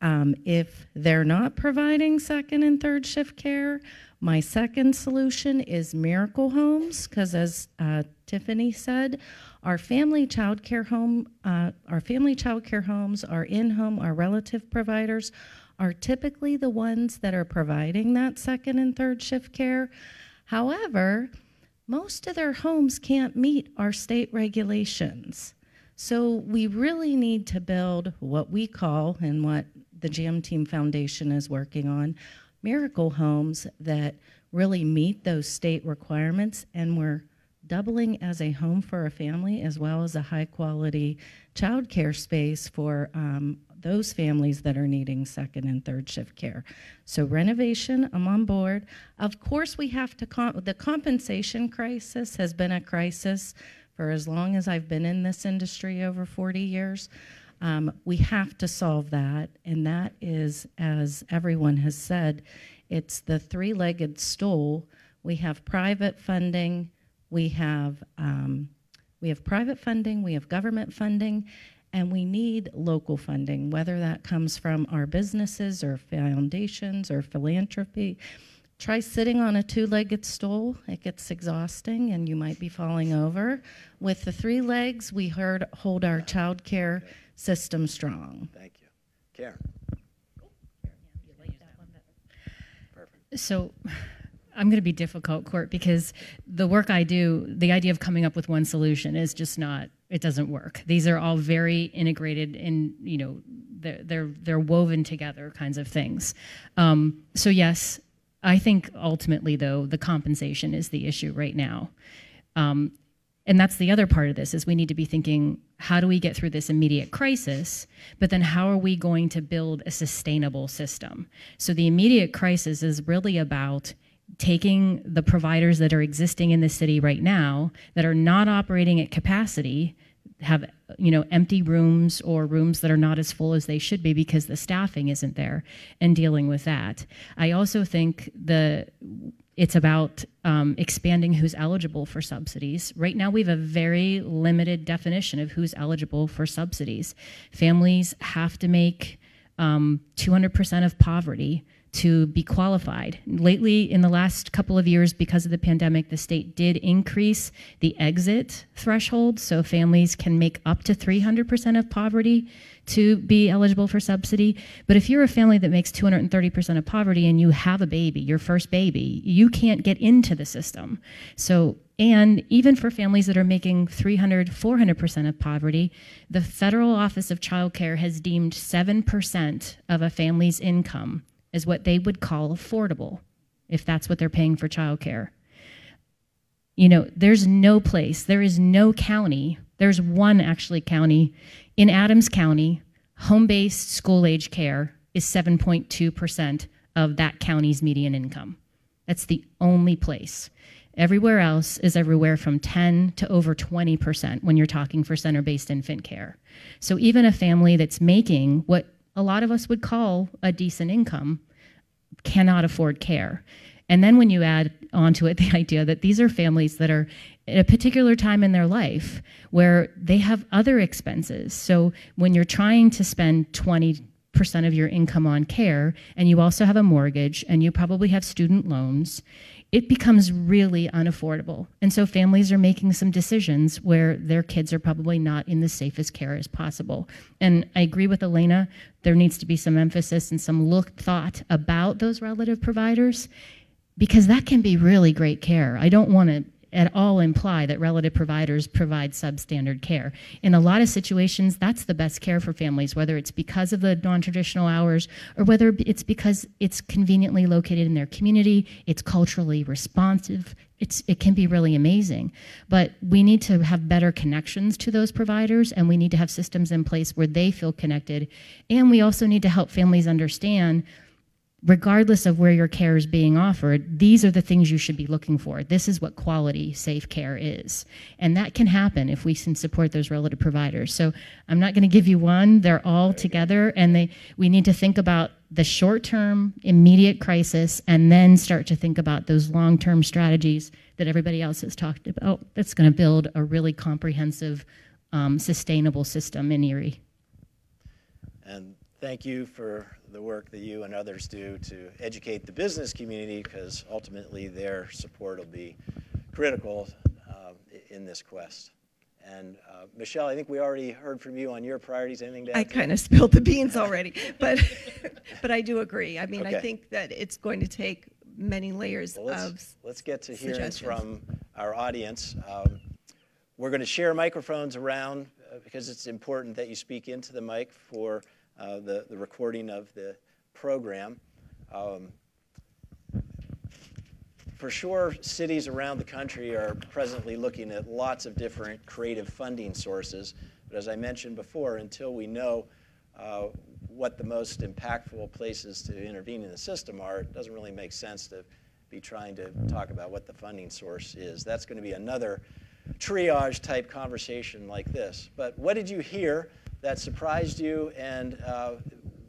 um, if they're not providing second and third shift care, my second solution is miracle homes, because as uh, Tiffany said, our family child care home, uh, our family child care homes, our in-home, our relative providers are typically the ones that are providing that second and third shift care. However, most of their homes can't meet our state regulations. So we really need to build what we call and what the Jam Team Foundation is working on miracle homes that really meet those state requirements and we're doubling as a home for a family as well as a high quality child care space for um, those families that are needing second and third shift care. So renovation, I'm on board. Of course, we have to, the compensation crisis has been a crisis for as long as I've been in this industry over 40 years. Um, we have to solve that, and that is, as everyone has said, it's the three legged stool. We have private funding, we have, um, we have private funding, we have government funding, and we need local funding, whether that comes from our businesses or foundations or philanthropy. Try sitting on a two legged stool. It gets exhausting and you might be falling over. With the three legs, we heard, hold our child care system strong. Thank you. Karen? So I'm going to be difficult, Court, because the work I do, the idea of coming up with one solution is just not, it doesn't work. These are all very integrated and, you know, they're, they're, they're woven together kinds of things. Um, so, yes, I think ultimately, though, the compensation is the issue right now. Um, and that's the other part of this is we need to be thinking how do we get through this immediate crisis but then how are we going to build a sustainable system so the immediate crisis is really about taking the providers that are existing in the city right now that are not operating at capacity have you know empty rooms or rooms that are not as full as they should be because the staffing isn't there and dealing with that i also think the it's about um, expanding who's eligible for subsidies. Right now, we have a very limited definition of who's eligible for subsidies. Families have to make um, 200% of poverty to be qualified. Lately, in the last couple of years, because of the pandemic, the state did increase the exit threshold, so families can make up to 300% of poverty to be eligible for subsidy. But if you're a family that makes 230% of poverty and you have a baby, your first baby, you can't get into the system. So, and even for families that are making 300, 400% of poverty, the Federal Office of Child Care has deemed 7% of a family's income as what they would call affordable, if that's what they're paying for childcare. You know, there's no place, there is no county, there's one actually county in Adams County, home based school age care is 7.2% of that county's median income. That's the only place. Everywhere else is everywhere from 10 to over 20% when you're talking for center based infant care. So even a family that's making what a lot of us would call a decent income cannot afford care. And then when you add onto it *laughs* the idea that these are families that are at a particular time in their life where they have other expenses. So when you're trying to spend 20 percent of your income on care and you also have a mortgage and you probably have student loans it becomes really unaffordable. And so families are making some decisions where their kids are probably not in the safest care as possible. And i agree with Elana there needs to be some emphasis and some look thought about those relative providers because that can be really great care. I don't want to at all imply that relative providers provide substandard care. In a lot of situations, that's the best care for families, whether it's because of the non traditional hours or whether it's because it's conveniently located in their community, it's culturally responsive. It's, it can be really amazing. But we need to have better connections to those providers, and we need to have systems in place where they feel connected. And we also need to help families understand regardless of where your care is being offered, these are the things you should be looking for. This is what quality, safe care is. And that can happen if we can support those relative providers. So I'm not going to give you one, they're all together, and they, we need to think about the short term, immediate crisis, and then start to think about those long term strategies that everybody else has talked about that's going to build a really comprehensive, um, sustainable system in Erie. And thank you for the work that you and others do to educate the business community because ultimately their support will be critical uh, in this quest. And uh, Michelle, I think we already heard from you on your priorities. Anything to add? I kind of spilled the beans already, *laughs* but but I do agree. I mean, Okay. I think that it's going to take many layers Well, let's, of let's get to hearing from our audience. Um, we're going to share microphones around uh, because it's important that you speak into the mic for uh, the, the recording of the program. Um, for sure, cities around the country are presently looking at lots of different creative funding sources. But as I mentioned before, until we know uh, what the most impactful places to intervene in the system are, it doesn't really make sense to be trying to talk about what the funding source is. That's going to be another triage type conversation like this. But what did you hear that surprised you, and uh,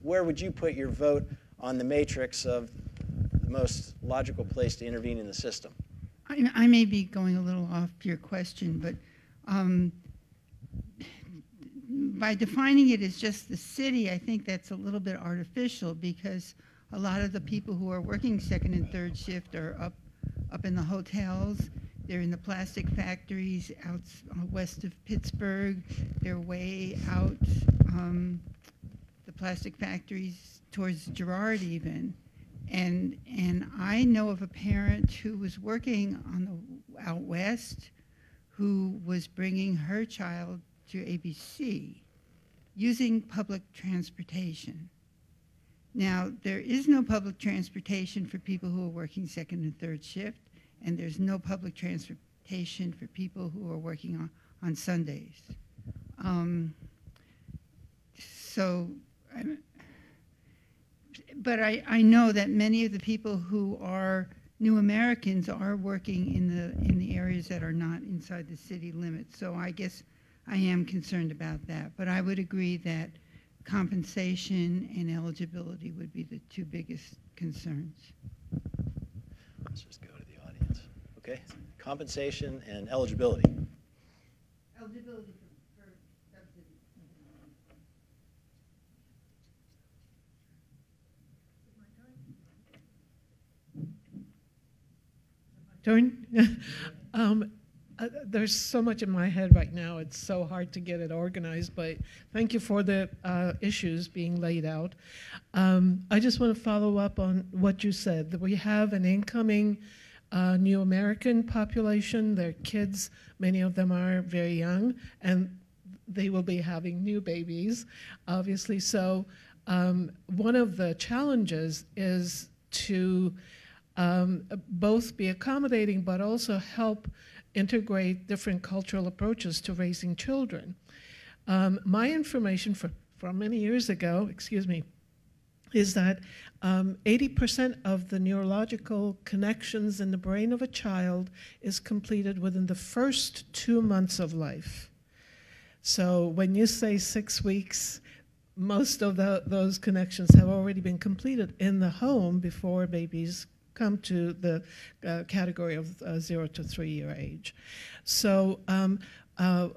where would you put your vote on the matrix of the most logical place to intervene in the system? I, I may be going a little off your question, but um, by defining it as just the city, I think that's a little bit artificial because a lot of the people who are working second and third shift are up up in the hotels. They're in the plastic factories out uh, west of Pittsburgh. They're way out um, the plastic factories towards Girard even. And and I know of a parent who was working on the out west, who was bringing her child to ABC, using public transportation. Now there is no public transportation for people who are working second and third shift, and there's no public transportation for people who are working on on Sundays. Um, so. I'm, but I, I know that many of the people who are new Americans are working in the in the areas that are not inside the city limits. So I guess I am concerned about that. But I would agree that compensation and eligibility would be the two biggest concerns. Okay, compensation and eligibility. Eligibility for, subsidy. Turn. *laughs* um, uh, there's so much in my head right now. It's so hard to get it organized, but thank you for the uh, issues being laid out. Um, I just want to follow up on what you said that we have an incoming uh, new American population. Their kids, many of them are very young, and they will be having new babies, obviously. So, um, one of the challenges is to um, both be accommodating but also help integrate different cultural approaches to raising children. Um, my information for, from many years ago, excuse me, is that 80% um, of the neurological connections in the brain of a child is completed within the first two months of life. So when you say six weeks, most of the, those connections have already been completed in the home before babies come to the uh, category of uh, zero to three year age. So um, uh,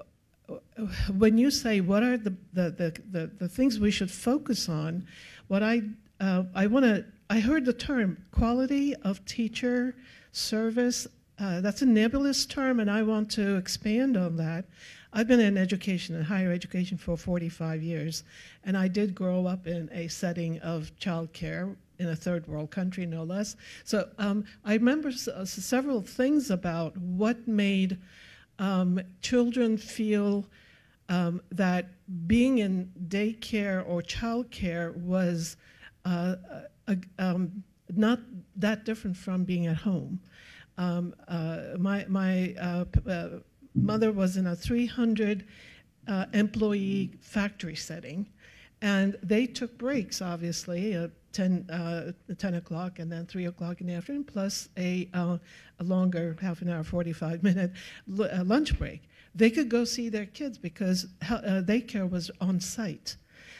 when you say what are the, the, the, the, the things we should focus on, what I, uh, I want to, I heard the term quality of teacher service. Uh, that's a nebulous term, and I want to expand on that. I've been in education and higher education for 45 years, and I did grow up in a setting of childcare in a third world country, no less. So um, I remember s- uh, several things about what made um, children feel um, that being in daycare or childcare was uh, uh, um, not that different from being at home. Um, uh, my my uh, uh, mother was in a 300 employee factory setting, and they took breaks, obviously, 10, uh, 10 o'clock and then 3 o'clock in the afternoon, plus a, uh, a longer half an hour, 45 minute uh, lunch break. They could go see their kids because uh, daycare was on site.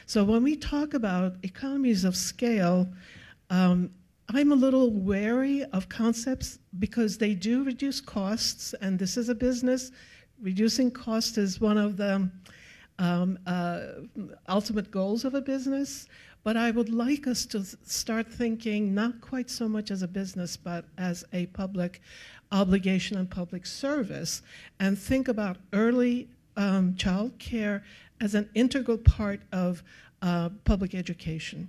So when we talk about economies of scale, um, I'm a little wary of concepts because they do reduce costs, and this is a business. Reducing cost is one of the um, uh, ultimate goals of a business. But I would like us to start thinking not quite so much as a business, but as a public obligation and public service, and think about early um, child care as an integral part of uh, public education.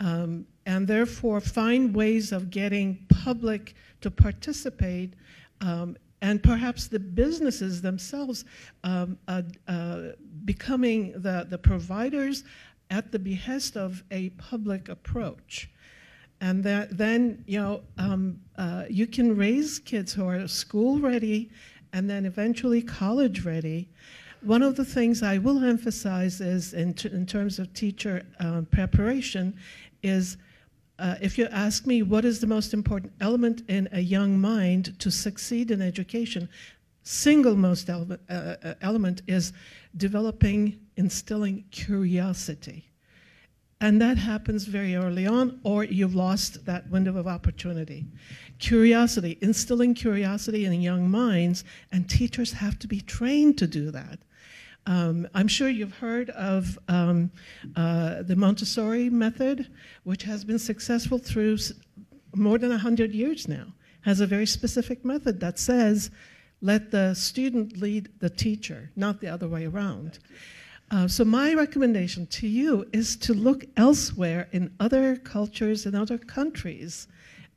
Um, and therefore, find ways of getting public to participate um, and perhaps the businesses themselves um, uh, uh, becoming the, the providers at the behest of a public approach. And that then, you know, um, uh, you can raise kids who are school ready and then eventually college ready. One of the things I will emphasize is, in, in terms of teacher um, preparation, is uh, if you ask me what is the most important element in a young mind to succeed in education, single most ele- uh, uh, element is developing, instilling curiosity. And that happens very early on, or you've lost that window of opportunity. Curiosity, instilling curiosity in young minds, and teachers have to be trained to do that. Um, I'm sure you've heard of um, uh, the Montessori method, which has been successful through more than 100 years now, has a very specific method that says, let the student lead the teacher, not the other way around. Uh, so, my recommendation to you is to look elsewhere in other cultures and other countries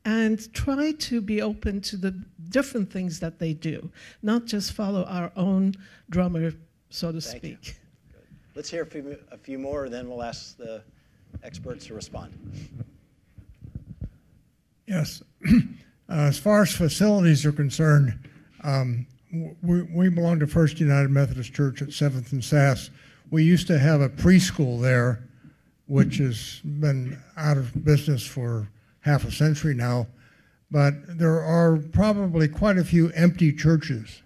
and try to be open to the different things that they do, not just follow our own drummer, so to Thank speak. You. Let's hear a few, a few more, then we'll ask the experts to respond. Yes. *clears throat* uh, as far as facilities are concerned, um, we, we belong to First United Methodist Church at 7th and Sass. We used to have a preschool there, which has been out of business for half a century now. But there are probably quite a few empty churches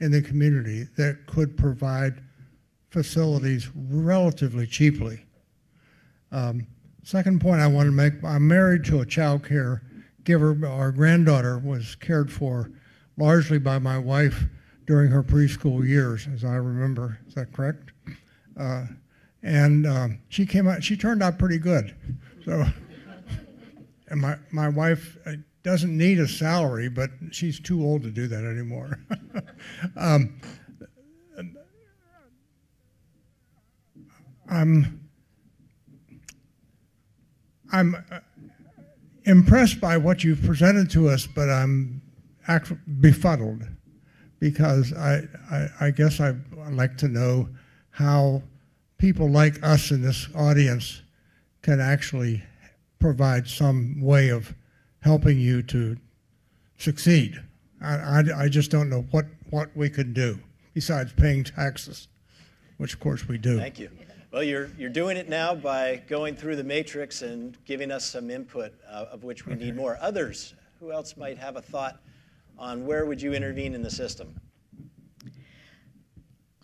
in the community that could provide facilities relatively cheaply. Um, second point I want to make I'm married to a child care giver. Our granddaughter was cared for largely by my wife during her preschool years, as I remember. Is that correct? Uh, and um, she came out. She turned out pretty good. So, *laughs* and my my wife uh, doesn't need a salary, but she's too old to do that anymore. *laughs* um, I'm I'm uh, impressed by what you've presented to us, but I'm befuddled because I, I, I guess I'd like to know how people like us in this audience can actually provide some way of helping you to succeed. I, I, I just don't know what, what we could do besides paying taxes, which of course we do. Thank you. Well, you're, you're doing it now by going through the matrix and giving us some input, uh, of which we need more. Others, who else might have a thought on where would you intervene in the system?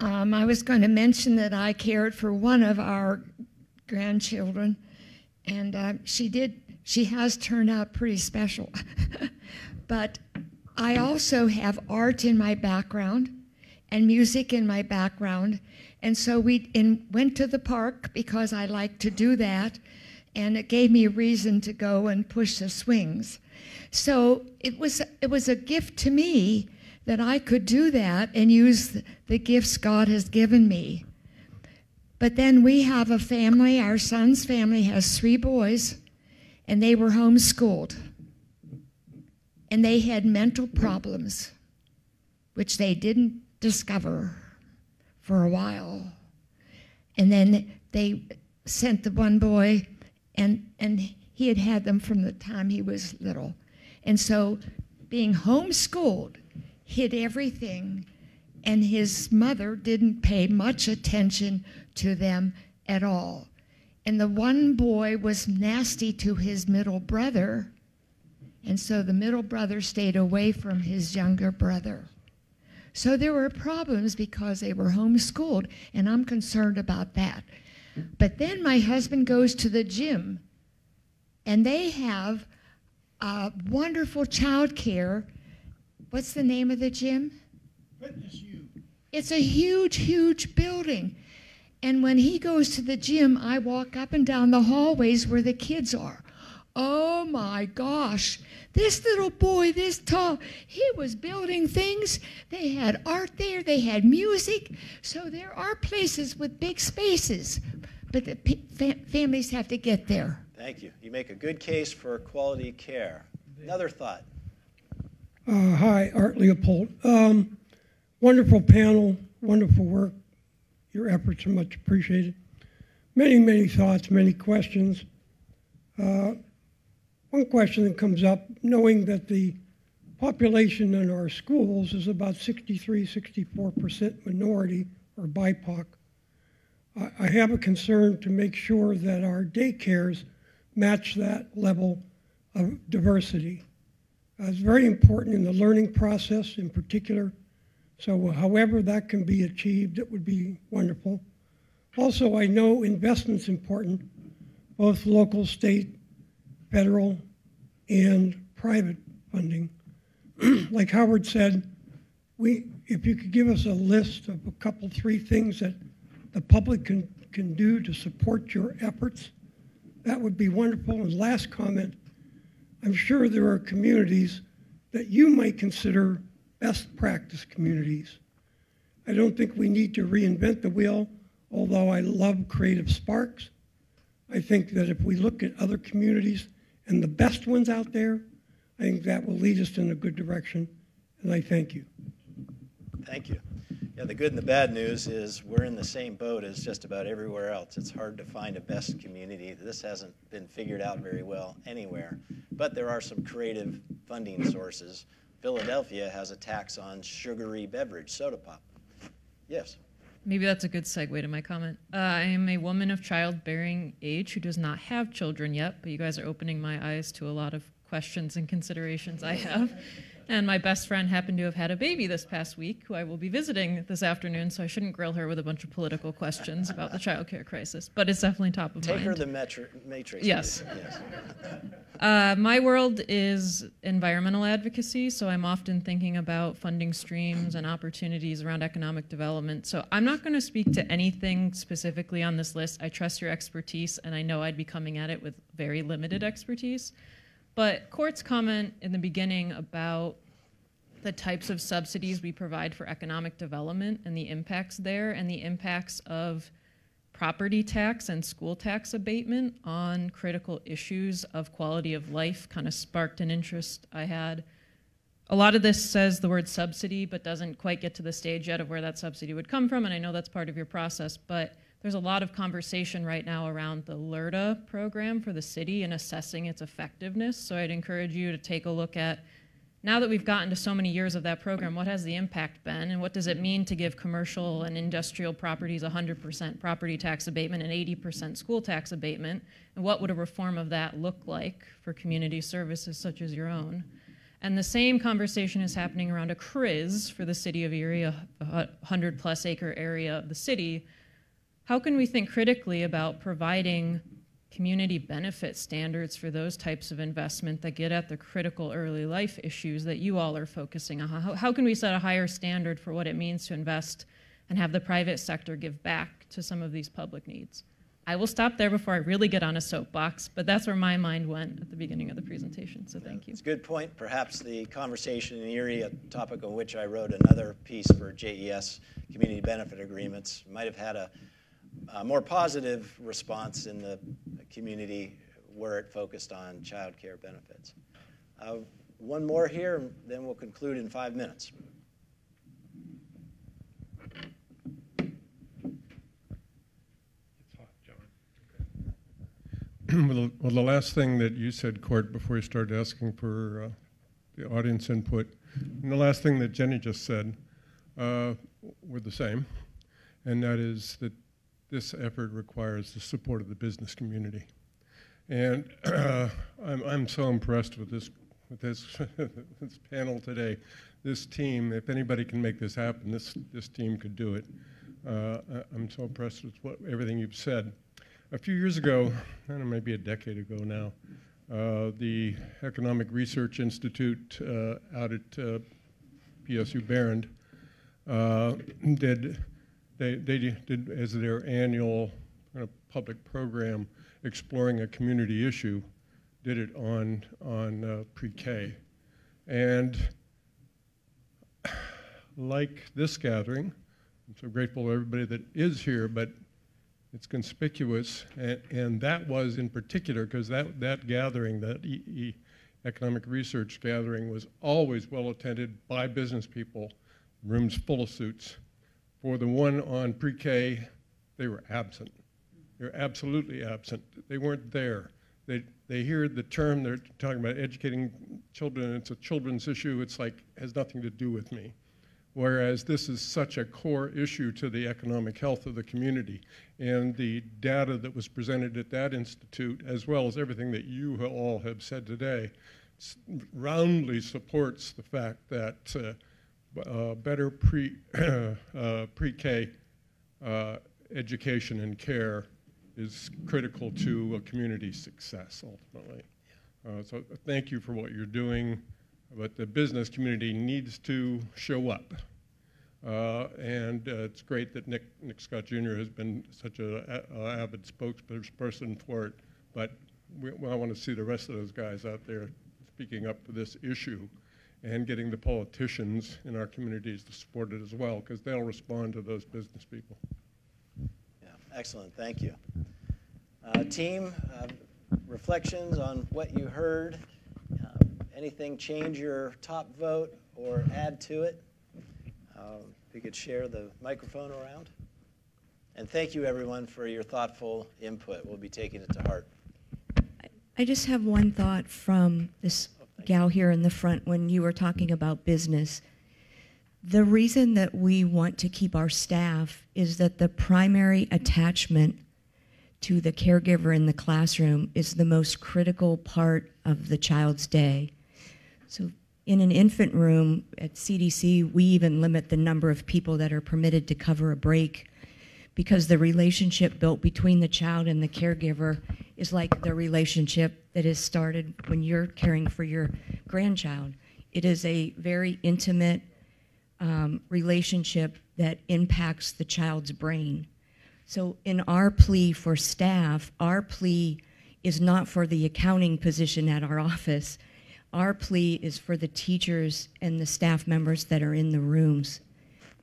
Um, I was going to mention that I cared for one of our grandchildren, and uh, she did. She has turned out pretty special. *laughs* but I also have art in my background and music in my background, and so we in, went to the park because I like to do that, and it gave me a reason to go and push the swings. So it was, it was a gift to me that I could do that and use the gifts God has given me. But then we have a family, our son's family has three boys, and they were homeschooled. And they had mental problems, which they didn't discover for a while. And then they sent the one boy, and, and he had had them from the time he was little. And so being homeschooled hid everything, and his mother didn't pay much attention to them at all. And the one boy was nasty to his middle brother, and so the middle brother stayed away from his younger brother. So there were problems because they were homeschooled, and I'm concerned about that. But then my husband goes to the gym, and they have uh, wonderful child care. What's the name of the gym? It's a huge, huge building. And when he goes to the gym, I walk up and down the hallways where the kids are. Oh my gosh, this little boy, this tall, he was building things. They had art there, they had music. So there are places with big spaces, but the fam- families have to get there. Thank you. You make a good case for quality care. Another thought. Uh, hi, Art Leopold. Um, wonderful panel, wonderful work. Your efforts are much appreciated. Many, many thoughts, many questions. Uh, one question that comes up, knowing that the population in our schools is about 63, 64% minority or BIPOC, I have a concern to make sure that our daycares match that level of diversity. Uh, it's very important in the learning process in particular. So however that can be achieved, it would be wonderful. Also, I know investment's important, both local, state, federal, and private funding. *clears throat* like Howard said, we, if you could give us a list of a couple, three things that the public can, can do to support your efforts, that would be wonderful. And last comment, I'm sure there are communities that you might consider best practice communities. I don't think we need to reinvent the wheel, although I love creative sparks. I think that if we look at other communities and the best ones out there, I think that will lead us in a good direction, and I thank you. Thank you. Yeah, the good and the bad news is we're in the same boat as just about everywhere else. It's hard to find a best community. This hasn't been figured out very well anywhere, but there are some creative funding sources. Philadelphia has a tax on sugary beverage, soda pop. Yes. Maybe that's a good segue to my comment. Uh, I am a woman of childbearing age who does not have children yet, but you guys are opening my eyes to a lot of questions and considerations I have. And my best friend happened to have had a baby this past week, who I will be visiting this afternoon, so I shouldn't grill her with a bunch of political questions about the child care crisis. But it's definitely top of Take mind. Take her the metri- matrix. Yes. yes. *laughs* Uh, my world is environmental advocacy, so I'm often thinking about funding streams and opportunities around economic development. So I'm not going to speak to anything specifically on this list. I trust your expertise, and I know I'd be coming at it with very limited expertise. But Court's comment in the beginning about the types of subsidies we provide for economic development and the impacts there and the impacts of property tax and school tax abatement on critical issues of quality of life kind of sparked an interest I had. A lot of this says the word subsidy, but doesn't quite get to the stage yet of where that subsidy would come from, and I know that's part of your process, but there's a lot of conversation right now around the LERTA program for the city and assessing its effectiveness. So I'd encourage you to take a look at now that we've gotten to so many years of that program, what has the impact been, and what does it mean to give commercial and industrial properties 100% property tax abatement and 80% school tax abatement, and what would a reform of that look like for community services such as your own? And the same conversation is happening around a CRIZ for the city of Erie, a 100 plus acre area of the city. How can we think critically about providing community benefit standards for those types of investment that get at the critical early life issues that you all are focusing on? How, how can we set a higher standard for what it means to invest and have the private sector give back to some of these public needs? I will stop there before I really get on a soapbox, but that's where my mind went at the beginning of the presentation, so thank you. It's a good point. Perhaps the conversation in Erie, a topic on which I wrote another piece for JES community benefit agreements, might have had a a more positive response in the community where it focused on child care benefits. Uh, one more here, and then we'll conclude in five minutes. well, the last thing that you said, Court, before you started asking for uh, the audience input, and the last thing that Jenny just said uh, were the same, and that is that this effort requires the support of the business community. And uh, I'm, I'm so impressed with this, with this, *laughs* this panel today. This team, if anybody can make this happen, this, this team could do it. Uh, I'm so impressed with what, everything you've said. A few years ago, I don't know, maybe a decade ago now, uh, the Economic Research Institute uh, out at uh, PSU Behrend uh, did they, they did as their annual kind of public program exploring a community issue, did it on, on uh, pre-K. And like this gathering, I'm so grateful to everybody that is here, but it's conspicuous, and, and that was in particular because that, that gathering, that e, e economic research gathering, was always well attended by business people, rooms full of suits. For the one on pre-K, they were absent. They're absolutely absent. They weren't there. They, they hear the term, they're talking about educating children, it's a children's issue, it's like, has nothing to do with me. Whereas this is such a core issue to the economic health of the community. And the data that was presented at that institute, as well as everything that you all have said today, roundly supports the fact that uh, uh, better pre, *coughs* uh, pre-K uh, education and care is critical to a community success ultimately. Uh, so thank you for what you're doing, but the business community needs to show up. Uh, and uh, it's great that Nick, Nick Scott Jr. has been such an avid spokesperson for it, but we, well, I want to see the rest of those guys out there speaking up for this issue and getting the politicians in our communities to support it as well, because they'll respond to those business people. Yeah, excellent. Thank you. Uh, team, uh, reflections on what you heard. Uh, anything change your top vote or add to it? Um, if you could share the microphone around. And thank you, everyone, for your thoughtful input. We'll be taking it to heart. I just have one thought from this gal here in the front when you were talking about business. The reason that we want to keep our staff is that the primary attachment to the caregiver in the classroom is the most critical part of the child's day. So in an infant room at CDC, we even limit the number of people that are permitted to cover a break because the relationship built between the child and the caregiver is like the relationship that is started when you're caring for your grandchild. It is a very intimate um, relationship that impacts the child's brain. So, in our plea for staff, our plea is not for the accounting position at our *laughs* office. Our plea is for the teachers and the staff members that are in the rooms.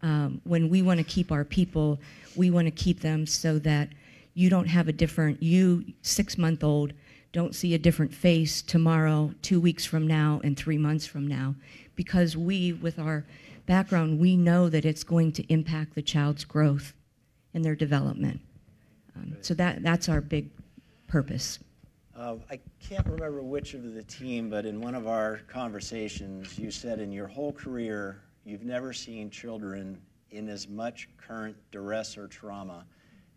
Um, when we want to keep our people, we want to keep them so that you don't have a different, you, six month old, don't see a different face tomorrow, two weeks from now, and three months from now. Because we, with our background, we know that it's going to impact the child's growth and their development. Um, so that, that's our big purpose. Uh, I can't remember which of the team, but in one of our conversations, you said in your whole career, you've never seen children in as much current duress or trauma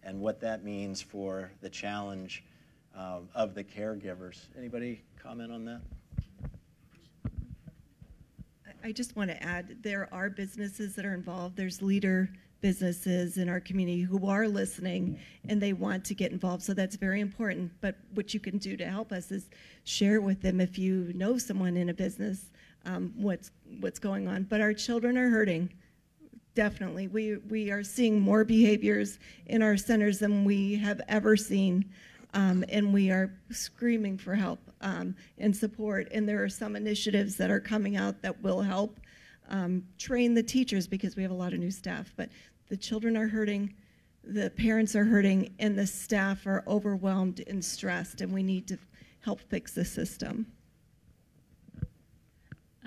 and what that means for the challenge um, of the caregivers. Anybody comment on that? I just want to add, there are businesses that are involved. There's leader businesses in our community who are listening and they want to get involved. So that's very important. But what you can do to help us is share with them if you know someone in a business um, what's what's going on. But our children are hurting. Definitely, we we are seeing more behaviors in our centers than we have ever seen. Um, and we are screaming for help um, and support. And there are some initiatives that are coming out that will help um, train the teachers because we have a lot of new staff. But the children are hurting, the parents are hurting, and the staff are overwhelmed and stressed, and we need to help fix the system.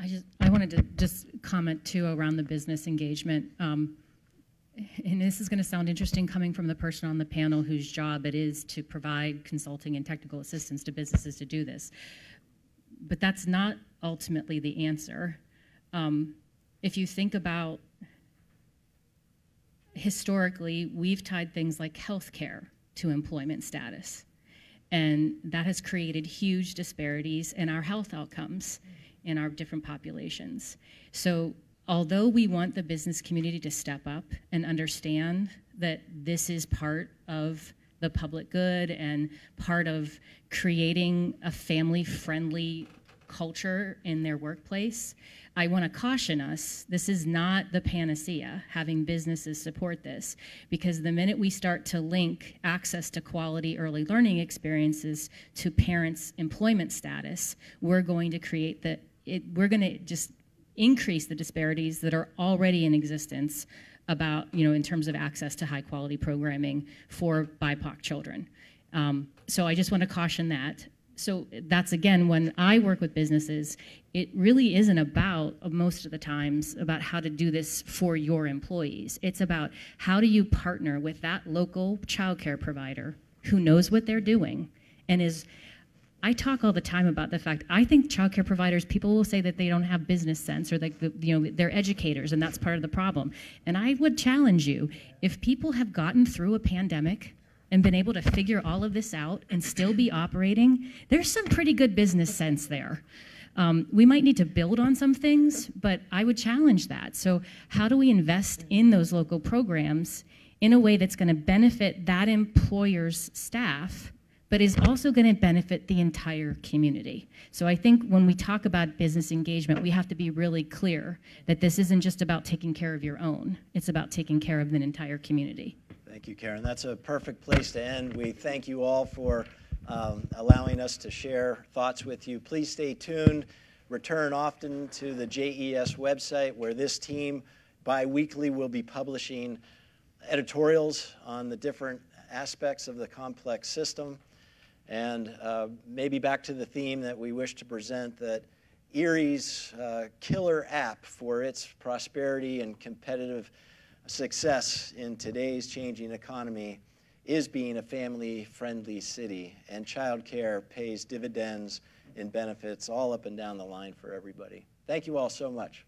I just I wanted to just comment too around the business engagement. Um, and this is going to sound interesting coming from the person on the panel whose job it is to provide consulting and technical assistance to businesses to do this. But that's not ultimately the answer. Um, if you think about historically, we've tied things like healthcare to employment status. And that has created huge disparities in our health outcomes in our different populations. So although we want the business community to step up and understand that this is part of the public good and part of creating a family friendly culture in their workplace, I want to caution us this is not the panacea, having businesses support this, because the minute we start to link access to quality early learning experiences to parents' employment status, we're going to create the, it, we're going to just increase the disparities that are already in existence about, you know, in terms of access to high quality programming for BIPOC children. Um, so I just want to caution that. So that's again, when I work with businesses, it really isn't about uh, most of the times about how to do this for your employees. It's about how do you partner with that local childcare provider who knows what they're doing and is I talk all the time about the fact I think childcare providers people will say that they don't have business sense or that you know they're educators and that's part of the problem. And I would challenge you if people have gotten through a pandemic and been able to figure all of this out and still be operating, there's some pretty good business sense there. Um, we might need to build on some things, but I would challenge that. So, how do we invest in those local programs in a way that's going to benefit that employer's staff? But is also going to benefit the entire community. So I think when we talk about business engagement, we have to be really clear that this isn't just about taking care of your own, it's about taking care of an entire community. Thank you, Karen. That's a perfect place to end. We thank you all for um, allowing us to share thoughts with you. Please stay tuned. Return often to the JES website where this team bi weekly will be publishing editorials on the different aspects of the complex system. And uh, maybe back to the theme that we wish to present that Erie's uh, killer app for its prosperity and competitive success in today's changing economy is being a family friendly city, and childcare pays dividends in benefits all up and down the line for everybody. Thank you all so much.